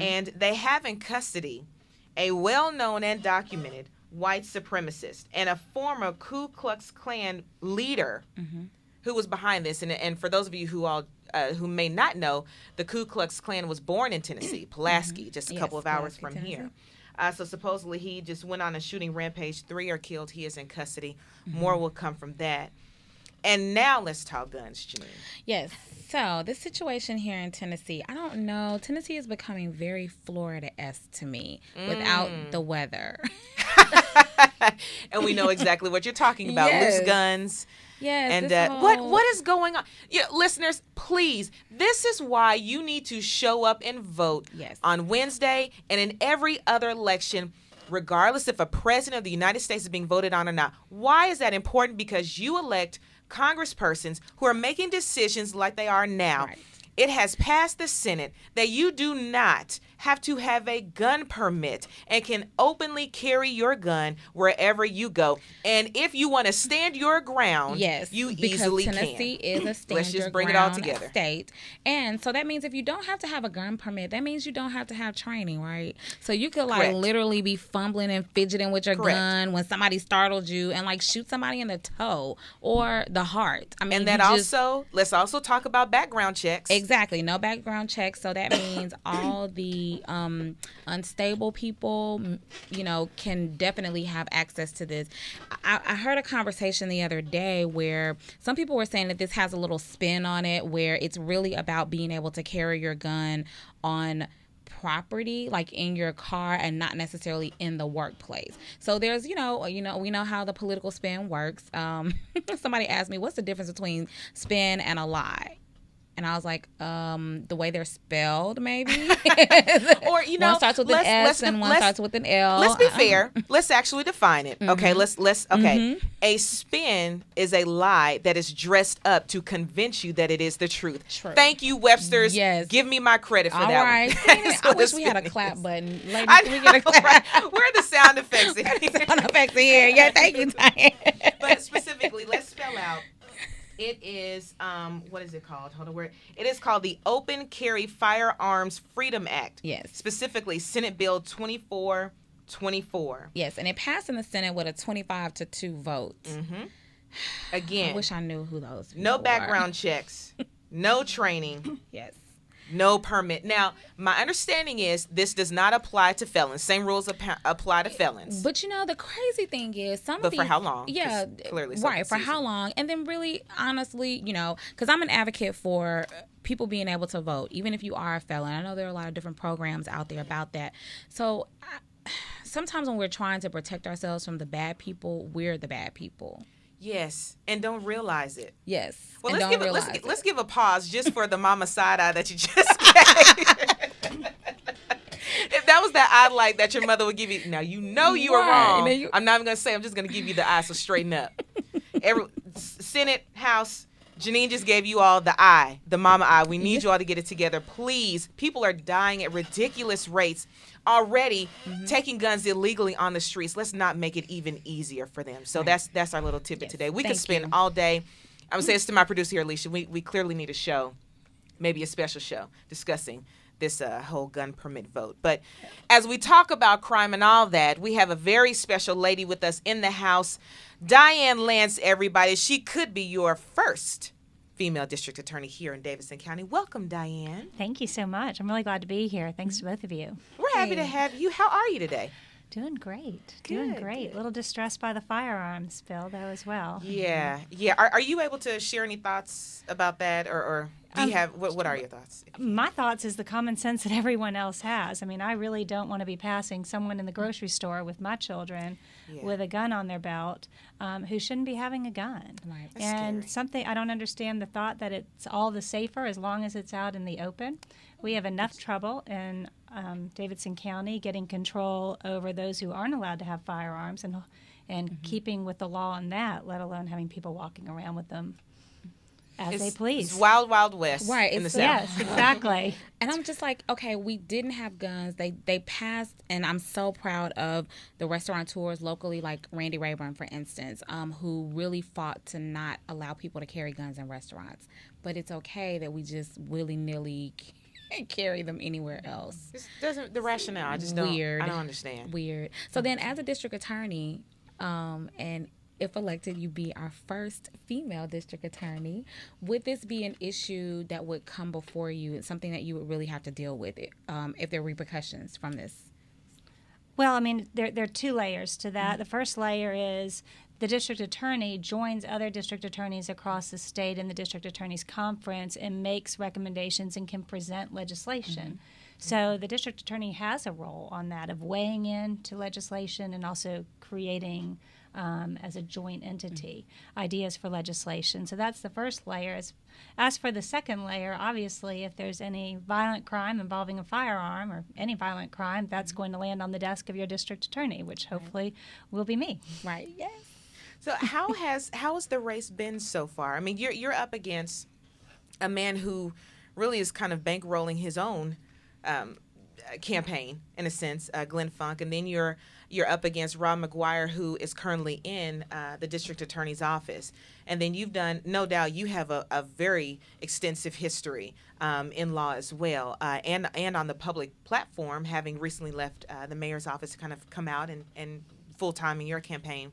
And they have in custody a well known and documented white supremacist and a former Ku Klux Klan leader who was behind this. And, and for those of you who all uh, who may not know, the Ku Klux Klan was born in Tennessee, Pulaski, just a Yes, couple of hours Pulaski, from Tennessee. here. Uh, so supposedly he just went on a shooting rampage. Three are killed. He is in custody. More will come from that. And now let's talk guns, Janine. Yes. So this situation here in Tennessee, I don't know. Tennessee is becoming very Florida-esque to me without Mm. the weather. and we know exactly what you're talking about. Yes. Loose guns. Yes, And uh, what what is going on? Yeah, listeners, please. This is why you need to show up and vote Yes. on Wednesday and in every other election, regardless if a president of the United States is being voted on or not. Why is that important? Because you elect congresspersons who are making decisions like they are now. It has passed the Senate that you do not have to have a gun permit and can openly carry your gun wherever you go. And if you want to stand your ground, Yes, you because easily Tennessee can. is a stand Let's just bring it all together. state, and so that means if you don't have to have a gun permit, that means you don't have to have training, right? So you could like Correct. literally be fumbling and fidgeting with your Correct. gun when somebody startled you and like shoot somebody in the toe or the heart. I mean, And that just- also, let's also talk about background checks. Exactly. Exactly, no background checks. So that means all the um, unstable people, you know, can definitely have access to this. I, I heard a conversation the other day where some people were saying that this has a little spin on it, where it's really about being able to carry your gun on property like in your car and not necessarily in the workplace so there's you know you know we know how the political spin works um, somebody asked me what's the difference between spin and a lie and I was like, um, the way they're spelled, maybe. or you know, one starts with an S and one starts with an L. Let's be Uh, fair. Let's actually define it. Okay, Mhm. let's let's okay. Mhm. A spin is a lie that is dressed up to convince you that it is the truth. True. Thank you, Webster's. Yes. Give me my credit for All that. right. it, That's I wish we had a clap is. button. Ladies, I can we get a clap. Right. Where are the sound effects? sound effects in here. Yeah, thank you, Diane. but specifically, let's spell out. It is um what is it called? Hold on, where it is called the Open Carry Firearms Freedom Act. Yes. Specifically, Senate Bill twenty four twenty four. Yes, and it passed in the Senate with a 25 to 2 vote. Mm-hmm. Again, I wish I knew who those were. no were. background checks, no training. Yes. No permit. Now, my understanding is this does not apply to felons. Same rules ap- apply to felons. But you know, the crazy thing is, some But of for how long? Yeah, clearly right. For something's how long? And then, really, honestly, you know, because I'm an advocate for uh, people being able to vote, even if you are a felon. I know there are a lot of different programs out there about that. So. I, Sometimes when we're trying to protect ourselves from the bad people, we're the bad people. Yes, and don't realize it. Yes. Well, and let's don't give it, let's, gi- let's give a pause just for the mama side eye that you just gave. if that was that eye light that your mother would give you, now you know you Right, wrong. you- I'm not even gonna say. I'm just gonna give you the eye. So straighten up. Every Senate, House, Janine just gave you all the eye, the mama eye. We need you all to get it together, please. People are dying at ridiculous rates already, Mm-hmm. taking guns illegally on the streets. Let's not make it even easier for them. So Right. that's that's our little tidbit today. We could spend you. all day. I'm gonna say this to my producer here, Alicia. We we clearly need a show, maybe a special show discussing this uh, whole gun permit vote. But as we talk about crime and all that, we have a very special lady with us in the house, Diane Lance. Everybody, she could be your first female district attorney here in Davidson County. Welcome, Diane. Thank you so much. I'm really glad to be here. Thanks to both of you. We're happy to have you. How are you today? Doing great. Doing Good, great. A little distressed by the firearms bill, though, as well. Yeah, yeah. Are, are you able to share any thoughts about that, or, or do you Um, have what? What are your thoughts? My thoughts is the common sense that everyone else has. I mean, I really don't want to be passing someone in the grocery store with my children Yeah. with a gun on their belt um, who shouldn't be having a gun. Right. and something I don't understand the thought that it's all the safer as long as it's out in the open. We have enough trouble in um, Davidson County getting control over those who aren't allowed to have firearms and and Mm-hmm. keeping with the law on that, let alone having people walking around with them as they please. It's wild, wild west. Right, in the it's- south. Yes, exactly. and I'm just like, okay, we didn't have guns. They they passed, and I'm so proud of the restaurateurs locally, like Randy Rayburn, for instance, um, who really fought to not allow people to carry guns in restaurants. But it's okay that we just willy nilly carry them anywhere else. This doesn't the rationale. I just don't. Weird. I don't understand. Weird. So then, as a district attorney, um, and if elected, you'd be our first female district attorney. Would this be an issue that would come before you? And something that you would really have to deal with, it, um, if there are repercussions from this? Well, I mean, there, there are two layers to that. The first layer is the district attorney joins other district attorneys across the state in the district attorneys conference and makes recommendations and can present legislation. So the district attorney has a role on that of weighing in to legislation and also creating. Um, as a joint entity, ideas for legislation. So that's the first layer. As, as for the second layer, obviously, if there's any violent crime involving a firearm or any violent crime, that's going to land on the desk of your district attorney, which hopefully will be me. Right. Yes. So how has how has the race been so far? I mean, you're you're up against a man who really is kind of bankrolling his own um, campaign in a sense, uh, Glenn Funk, and then you're you're up against Rob McGuire, who is currently in uh, the district attorney's office, and then you've done no doubt you have a, a very extensive history um, in law as well, uh, and and on the public platform, having recently left uh, the mayor's office to kind of come out and and full time in your campaign.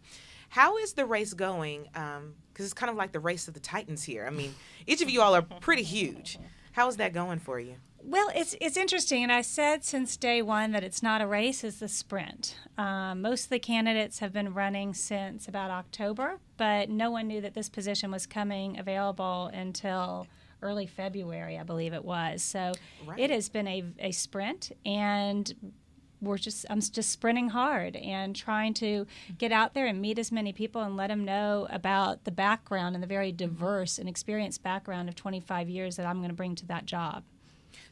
How is the race going? Because it's kind of like the race of the titans here. I mean, each of you all are pretty huge. How is that going for you? Well, it's it's interesting, and I said since day one that it's not a race; it's a sprint. Um, most of the candidates have been running since about October, but no one knew that this position was coming available until early February, I believe it was. So Right. it has been a, a sprint, and we're just I'm just sprinting hard and trying to get out there and meet as many people and let them know about the background and the very diverse and experienced background of 25 years that I'm going to bring to that job.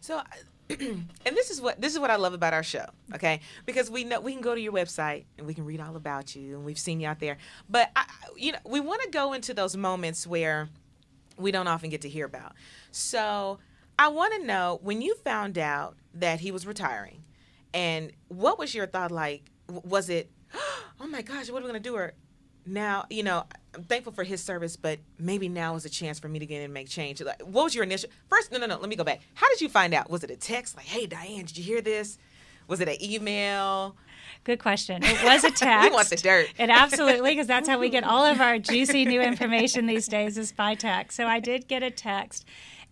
So, and this is what this is what I love about our show, okay? Because we know we can go to your website and we can read all about you, and we've seen you out there. But I, you know, we want to go into those moments where we don't often get to hear about. So, I want to know when you found out that he was retiring, and what was your thought like? Was it, oh my gosh, what are we gonna do? Or now, you know, I'm thankful for his service, but maybe now is a chance for me to get in and make change. Like, what was your initial first? No, no, no. Let me go back. How did you find out? Was it a text like, "Hey, Diane, did you hear this"? Was it an email? Good question. It was a text. we want the dirt. And absolutely, because that's how we get all of our juicy new information these days is by text. So I did get a text.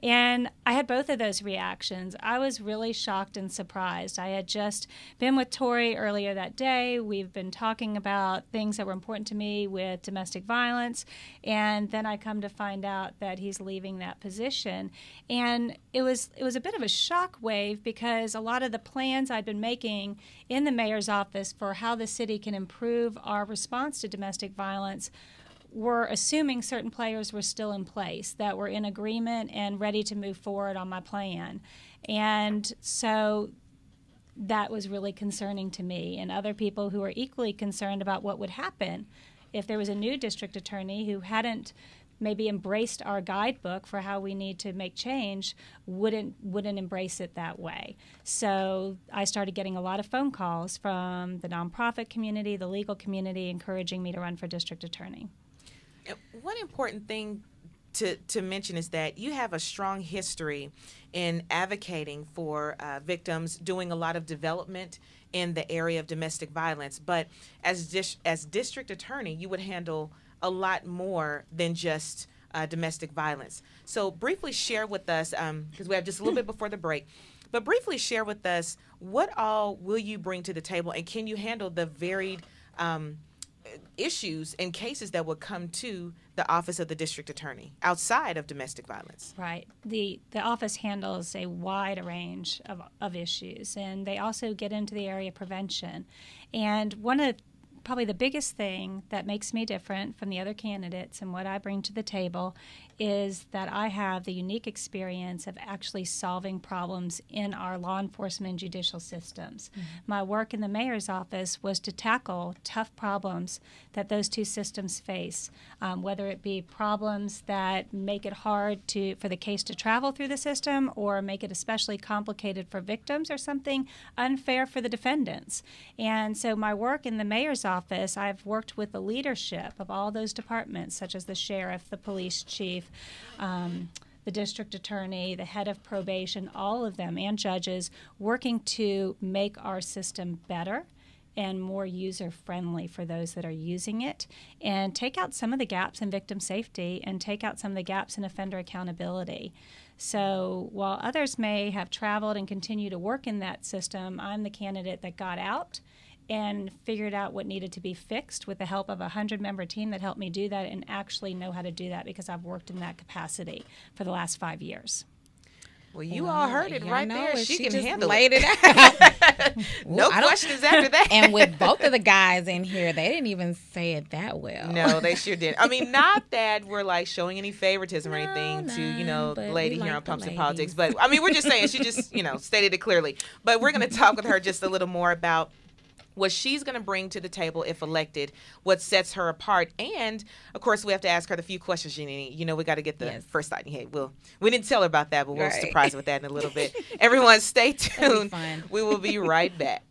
And I had both of those reactions. I was really shocked and surprised. I had just been with Torry earlier that day. We've been talking about things that were important to me with domestic violence. And then I come to find out that he's leaving that position. And it was it was a bit of a shock wave because a lot of the plans I'd been making in the mayor's office for how the city can improve our response to domestic violence were assuming certain players were still in place that were in agreement and ready to move forward on my plan. And so that was really concerning to me. And other people who were equally concerned about what would happen if there was a new district attorney who hadn't maybe embraced our guidebook for how we need to make change wouldn't wouldn't embrace it that way. So i started getting a lot of phone calls from the nonprofit community the legal community encouraging me to run for district attorney One important thing to, to mention is that you have a strong history in advocating for uh, victims, doing a lot of development in the area of domestic violence. But as dis- as district attorney, you would handle a lot more than just uh, domestic violence. So briefly share with us, because we have just a little bit before the break, but briefly share with us what all will you bring to the table, and can you handle the varied um, issues and cases that would come to the office of the district attorney outside of domestic violence. Right. The the office handles a wide range of, of issues and they also get into the area of prevention. And one of the, probably the biggest thing that makes me different from the other candidates and what I bring to the table is that I have the unique experience of actually solving problems in our law enforcement and judicial systems. My work in the mayor's office was to tackle tough problems that those two systems face, um, whether it be problems that make it hard to for the case to travel through the system or make it especially complicated for victims or something unfair for the defendants. And so my work in the mayor's office, I've worked with the leadership of all those departments, such as the sheriff, the police chief, um, the district attorney, the head of probation, all of them, and judges, working to make our system better and more user friendly for those that are using it and take out some of the gaps in victim safety and take out some of the gaps in offender accountability. So while others may have traveled and continue to work in that system, I'm the candidate that got out and figured out what needed to be fixed with the help of a 100 member team that helped me do that and actually know how to do that because I've worked in that capacity for the last five years. Well, you all heard it y'all right know there. She, She can just handle laid it. it no I don't- questions after that. and with both of the guys in here, they didn't even say it that well. No, they sure did. I mean, not that we're like showing any favoritism or anything to you know but the lady here like on the Pumps and. Politics, but I mean, we're just saying she just you know stated it clearly. But we're going to talk with her just a little more about what she's going to bring to the table if elected, what sets her apart, and of course we have to ask her the few questions you need. You know, we got to get the Yes. first thought Hey. We'll we didn't tell her about that, but we'll Right. surprise her with that in a little bit. Everyone, stay tuned. We will be right back.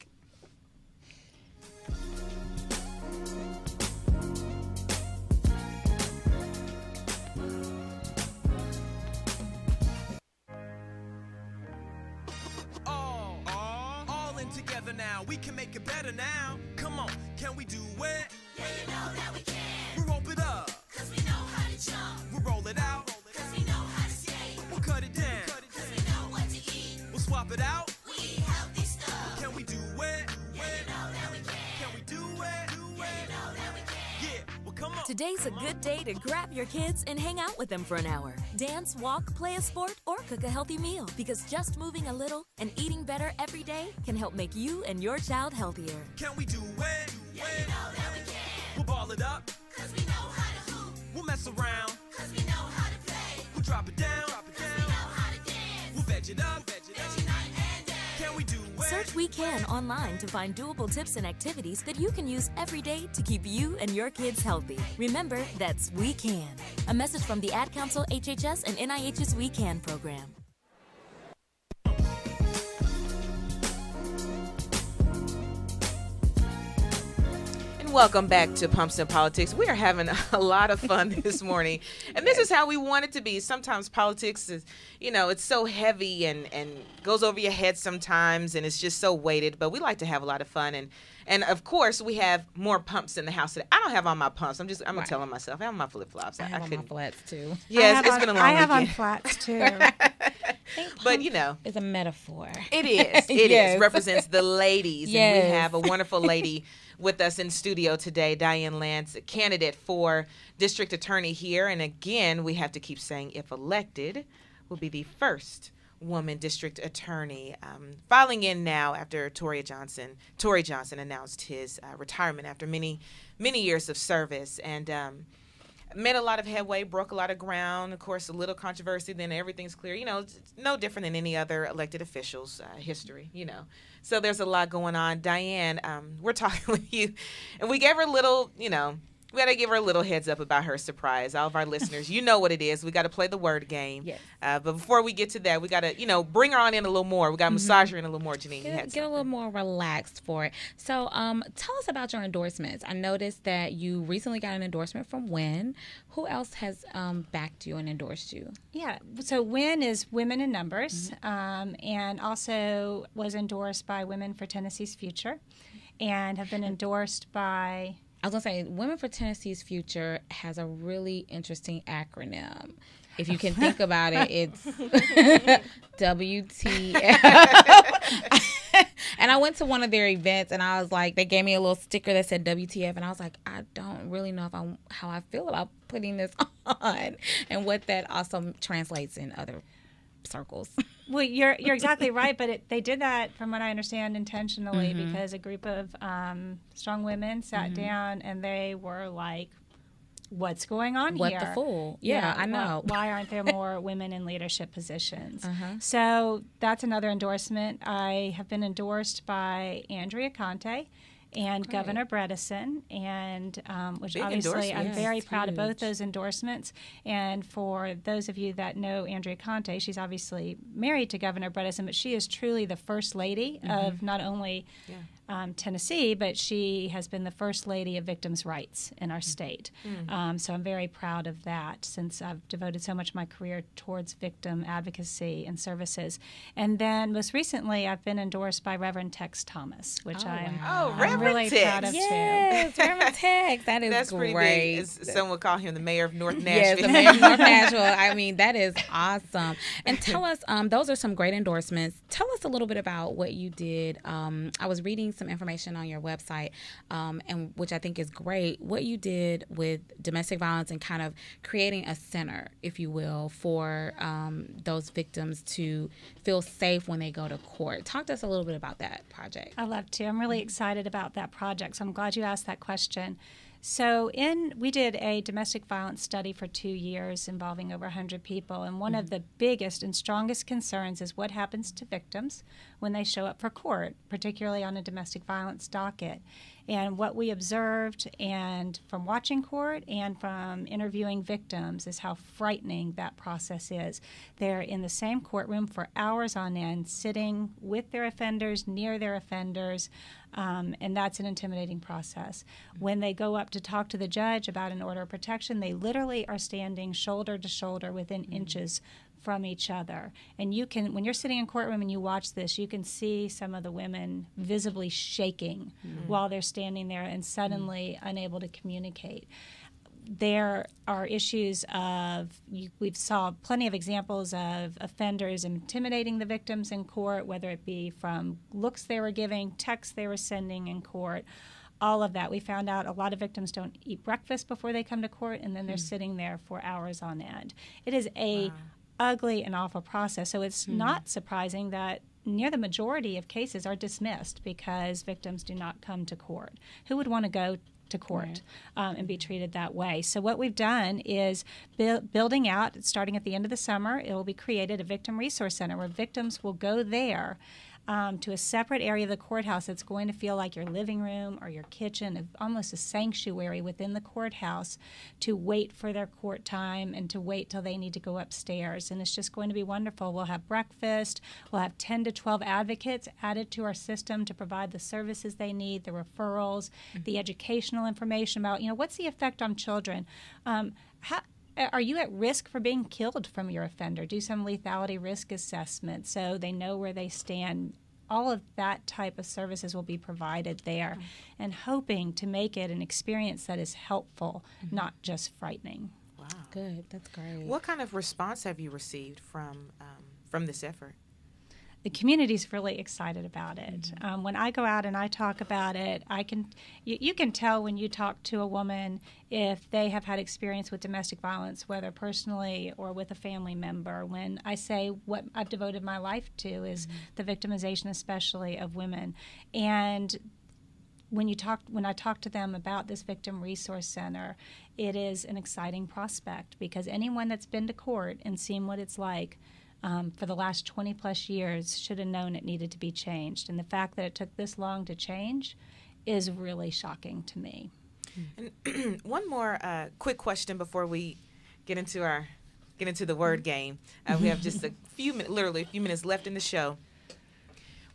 Now. We can make it better now. Come on, can we do it? Yeah, you know that we can. We rope it up, cause we know how to jump. We roll it out, cause we know how to skate. We'll cut it down, cause we know what to eat. We'll swap it out, Today's a good day to grab your kids and hang out with them for an hour. Dance, walk, play a sport, or cook a healthy meal because just moving a little and eating better every day can help make you and your child healthier. Can we do it? Yeah, you know that we can. We'll ball it up. Cause we know how to hoop. We'll mess around. Cause we know how to play. We'll drop it down. Drop it down. we know how to dance. We'll veg it up. Veg it up. Search We Can online to find doable tips and activities that you can use every day to keep you and your kids healthy. Remember, that's We Can. A message from the Ad Council, HHS, and NIH's We Can program. Welcome back to Pumps and Politics. We are having a lot of fun this morning. And this is how we want it to be. Sometimes politics is, you know, it's so heavy and, and goes over your head sometimes and it's just so weighted. But we like to have a lot of fun. And and of course, we have more pumps in the house today. I don't have on my pumps. I'm just, I'm Right. telling myself. I have my flip flops. I have on my flats too. Yes, I have it's on- been a long I have on flats too. but you know, it's a metaphor. It is. It is. Yes. Represents the ladies. And we have a wonderful lady with us in studio today, Diane Lance, candidate for district attorney here. And again, we have to keep saying, if elected, will be the first woman district attorney. Um, filing in now after Torry Johnson, Torry Johnson announced his uh, retirement after many, many years of service. And um, made a lot of headway, broke a lot of ground. Of course, a little controversy, then everything's clear. You know, it's no different than any other elected officials' uh, history, you know. So there's a lot going on. Diane, um, we're talking with you, and we gave her a little, you know, we got to give her a little heads up about her surprise. All of our listeners, you know what it is. We got to play the word game. Yes. Uh, but before we get to that, we got to, you know, bring her on in a little more. We got to massage her in a little more, Janine. Get, get a little more relaxed for it. So, um, tell us about your endorsements. I noticed that you recently got an endorsement from Win. Who else has um, backed you and endorsed you? Yeah, so WIN is Women in Numbers, um, and also was endorsed by Women for Tennessee's Future, and have been endorsed by. I was gonna say, Women for Tennessee's Future has a really interesting acronym. If you can think about it, it's WTF. and I went to one of their events, and I was like, they gave me a little sticker that said WTF, and I was like, I don't really know if I how I feel about putting this on, and what that also translates in other circles. Well, you're you're exactly right, but it, they did that, from what I understand, intentionally Mhm. because a group of um, strong women sat Mhm. down and they were like, "What's going on What here? the fool? Yeah, I wh- know. Why aren't there more women in leadership positions?" Uh-huh. So that's another endorsement. I have been endorsed by Andrea Conte. And Great. Governor Bredesen, and um, which Big obviously I'm very proud of both those endorsements. And for those of you that know Andrea Conte, she's obviously married to Governor Bredesen, but she is truly the first lady of Mhm. not only Yeah. Um, Tennessee, but she has been the first lady of victims' rights in our state. Mm. Um, so I'm very proud of that since I've devoted so much of my career towards victim advocacy and services. And then most recently, I've been endorsed by Reverend Tex Thomas, which Oh, I'm, Oh, I'm Reverend really Tex. proud of Yes, too. Reverend Tex. That is That's pretty great. big. Some would call him the mayor of North Nashville. Yes, the mayor of North Nashville. I mean, that is awesome. And tell us, um, those are some great endorsements. Tell us a little bit about what you did. Um, I was reading some information on your website, um, and which I think is great. What you did with domestic violence and kind of creating a center, if you will, for um, those victims to feel safe when they go to court. Talk to us a little bit about that project. I love to. I'm really excited about that project. So I'm glad you asked that question. So in we did a domestic violence study for 2 years involving over 100 people and one of mm-hmm. the biggest and strongest concerns is what happens to victims when they show up for court, particularly on a domestic violence docket. And what we observed and from watching court and from interviewing victims is how frightening that process is. They're in the same courtroom for hours on end, sitting with their offenders, near their offenders, um, and that's an intimidating process. When they go up to talk to the judge about an order of protection, they literally are standing shoulder to shoulder within inches from each other. And you can, when you're sitting in courtroom and you watch this, you can see some of the women visibly shaking Mhm. while they're standing there and suddenly unable to communicate. There are issues of you, we've saw plenty of examples of offenders intimidating the victims in court, whether it be from looks they were giving, texts they were sending in court. all of that. We found out a lot of victims don't eat breakfast before they come to court, and then they're sitting there for hours on end. It is a ugly and awful process. So it's not surprising that near the majority of cases are dismissed because victims do not come to court. Who would want to go to court um, and be treated that way? So what we've done is bu- building out, starting at the end of the summer, it will be created a victim resource center where victims will go there um, to a separate area of the courthouse that's going to feel like your living room or your kitchen, almost a sanctuary within the courthouse to wait for their court time and to wait till they need to go upstairs. And it's just going to be wonderful. We'll have breakfast, we'll have 10 to 12 advocates added to our system to provide the services they need, the referrals, the educational information about, you know, what's the effect on children. Um, how, Uh, are you at risk for being killed from your offender? Do some lethality risk assessment so they know where they stand. All of that type of services will be provided there, mm-hmm. and hoping to make it an experience that is helpful, mm-hmm. not just frightening. Wow. Good. That's great. What kind of response have you received from um, from this effort? The community's really excited about it. Mm-hmm. Um, when I go out and I talk about it, I can you, you can tell when you talk to a woman if they have had experience with domestic violence, whether personally or with a family member. When I say what I've devoted my life to is Mm-hmm. the victimization, especially of women, and when you talk when I talk to them about this victim resource center, it is an exciting prospect because anyone that's been to court and seen what it's like um, for the last 20 plus years should have known it needed to be changed. And the fact that it took this long to change is really shocking to me. And one more uh, quick question before we get into our get into the word game. Uh, we have just a few minutes, literally a few minutes left in the show.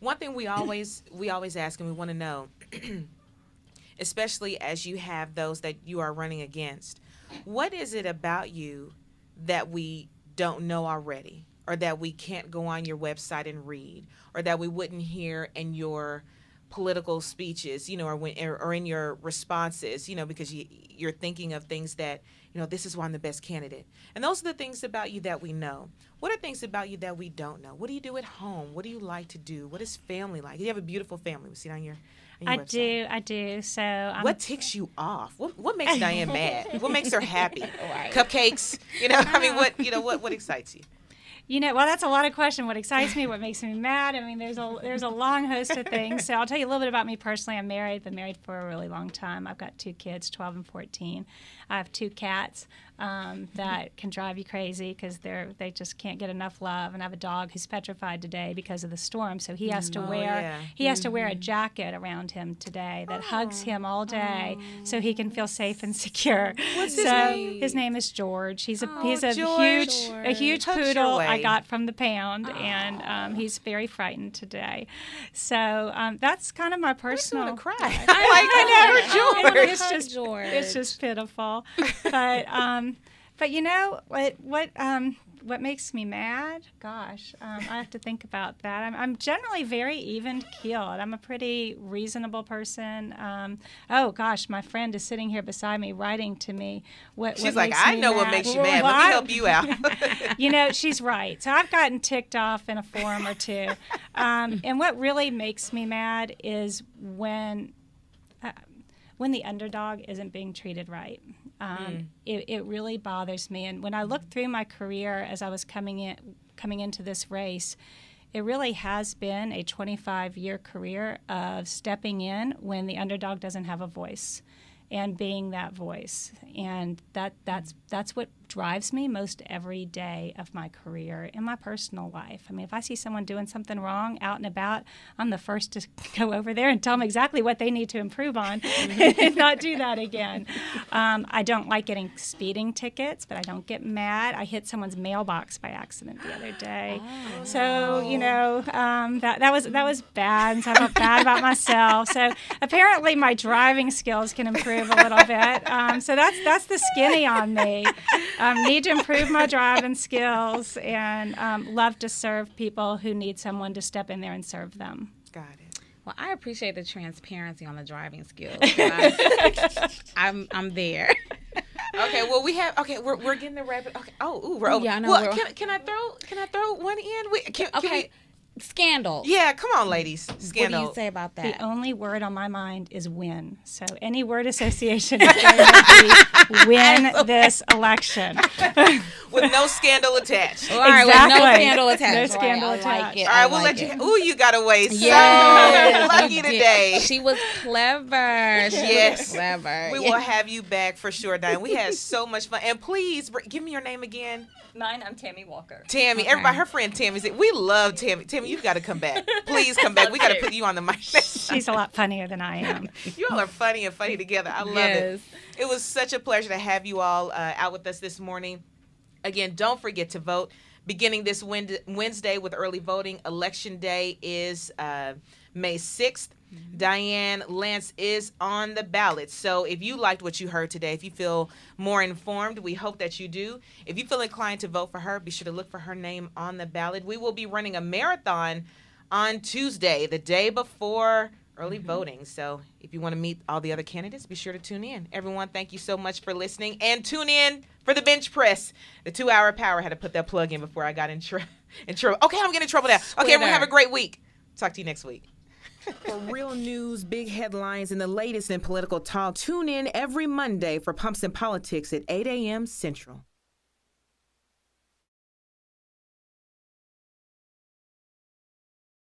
One thing we always we always ask and we want to know, especially as you have those that you are running against, what is it about you that we don't know already, or that we can't go on your website and read, or that we wouldn't hear in your political speeches, you know, or when or, or in your responses, you know, because you you're thinking of things that you know this is why I'm the best candidate, and those are the things about you that we know. What are things about you that we don't know? What do you do at home? What do you like to do? What is family like? You have a beautiful family. We see it on your. I website. do, I do. So I'm, What ticks you off? What what makes Diane mad? What makes her happy? Cupcakes. You know, I mean, what you know, what what excites you? You know, well, that's a lot of question. What excites me? What makes me mad? I mean, there's a there's a long host of things. So I'll tell you a little bit about me personally. I'm married. Been married for a really long time. I've got two kids, 12 and 14. I have two cats um, that can drive you crazy because they're they just can't get enough love. And I have a dog who's petrified today because of the storm. So he has to Oh, wear yeah. he has to wear a jacket around him today that hugs him all day so he can feel safe and secure. What's his name? his name is George. He's a Oh, he's a George. huge a huge your poodle I got from the pound, and um, he's very frightened today. So um, that's kind of my personal. gonna cry. I, like, I know, George. It's just George. it's just pitiful. but um, but you know what what um, what makes me mad? Gosh, um, I have to think about that. I'm, I'm generally very even keeled. I'm a pretty reasonable person. Um, oh gosh, my friend is sitting here beside me, writing to me. What She's what like, I know what makes you mad. Well, Let me I- help you out. you know, she's right. So I've gotten ticked off in a forum or two. Um, and what really makes me mad is when when the underdog isn't being treated right. Um, it, it really bothers me. And when I look through my career as I was coming in coming into this race, it really has been a 25 year career of stepping in when the underdog doesn't have a voice and being that voice and that that's that's what drives me most every day of my career in my personal life. I mean if i see someone doing something wrong out and about i'm the first to go over there and tell them exactly what they need to improve on and not do that again. Um, i don't like getting speeding tickets but i don't get mad. I hit someone's mailbox by accident the other day. So you know um, that, that was that was bad and so i felt bad about myself. So apparently my driving skills can improve a little bit. Um, so that's that's the skinny on me um, need to improve my driving skills and um, love to serve people who need someone to step in there and serve them Got it. Well, I appreciate the transparency on the driving skills. I, I'm I'm there. Okay, well we have okay. We're, we're getting the rapid. Okay. Oh, ooh, we're over. yeah, I know, Well, we're- can, can I throw can I throw one in? We, can, can Okay. we- scandal. Yeah, come on, ladies. What do you say about that? The only word on my mind is win. So any word association is going to be win this election. With no scandal attached. All right, with no scandal attached. No attached. scandal Right, I attached. like it. All right, I we'll like let it. you. Ooh, you got away so Yes, lucky today. She was clever. She Yes. was clever. We Yeah. will have you back for sure, Diane. We had so much fun. And please give me your name again. Mine, I'm Tammy Walker. Tammy. Okay. Everybody, her friend Tammy said, We love Tammy. Tammy, you've got to come back. Please come back. We got to put you on the mic. She's a lot funnier than I am. you all are funny and funny together. I love Yes. it. It was such a pleasure to have you all uh, out with us this morning. Again, don't forget to vote. Beginning this Wednesday with early voting, election day is uh, May 6th. Mm-hmm. Diane Lance is on the ballot. So if you liked what you heard today, if you feel more informed, we hope that you do. If you feel inclined to vote for her, be sure to look for her name on the ballot. We will be running a marathon on Tuesday, the day before early mm-hmm. voting. So if you want to meet all the other candidates, be sure to tune in. Everyone, thank you so much for listening. And tune in for the bench press. The two hour power I had to put that plug in before I got in, tr- in trouble. Okay, I'm getting in trouble now. Okay, everyone, have a great week. Talk to you next week. For real news, big headlines, and the latest in political talk, tune in every Monday for Pumps and Politics at 8 a.m. Central.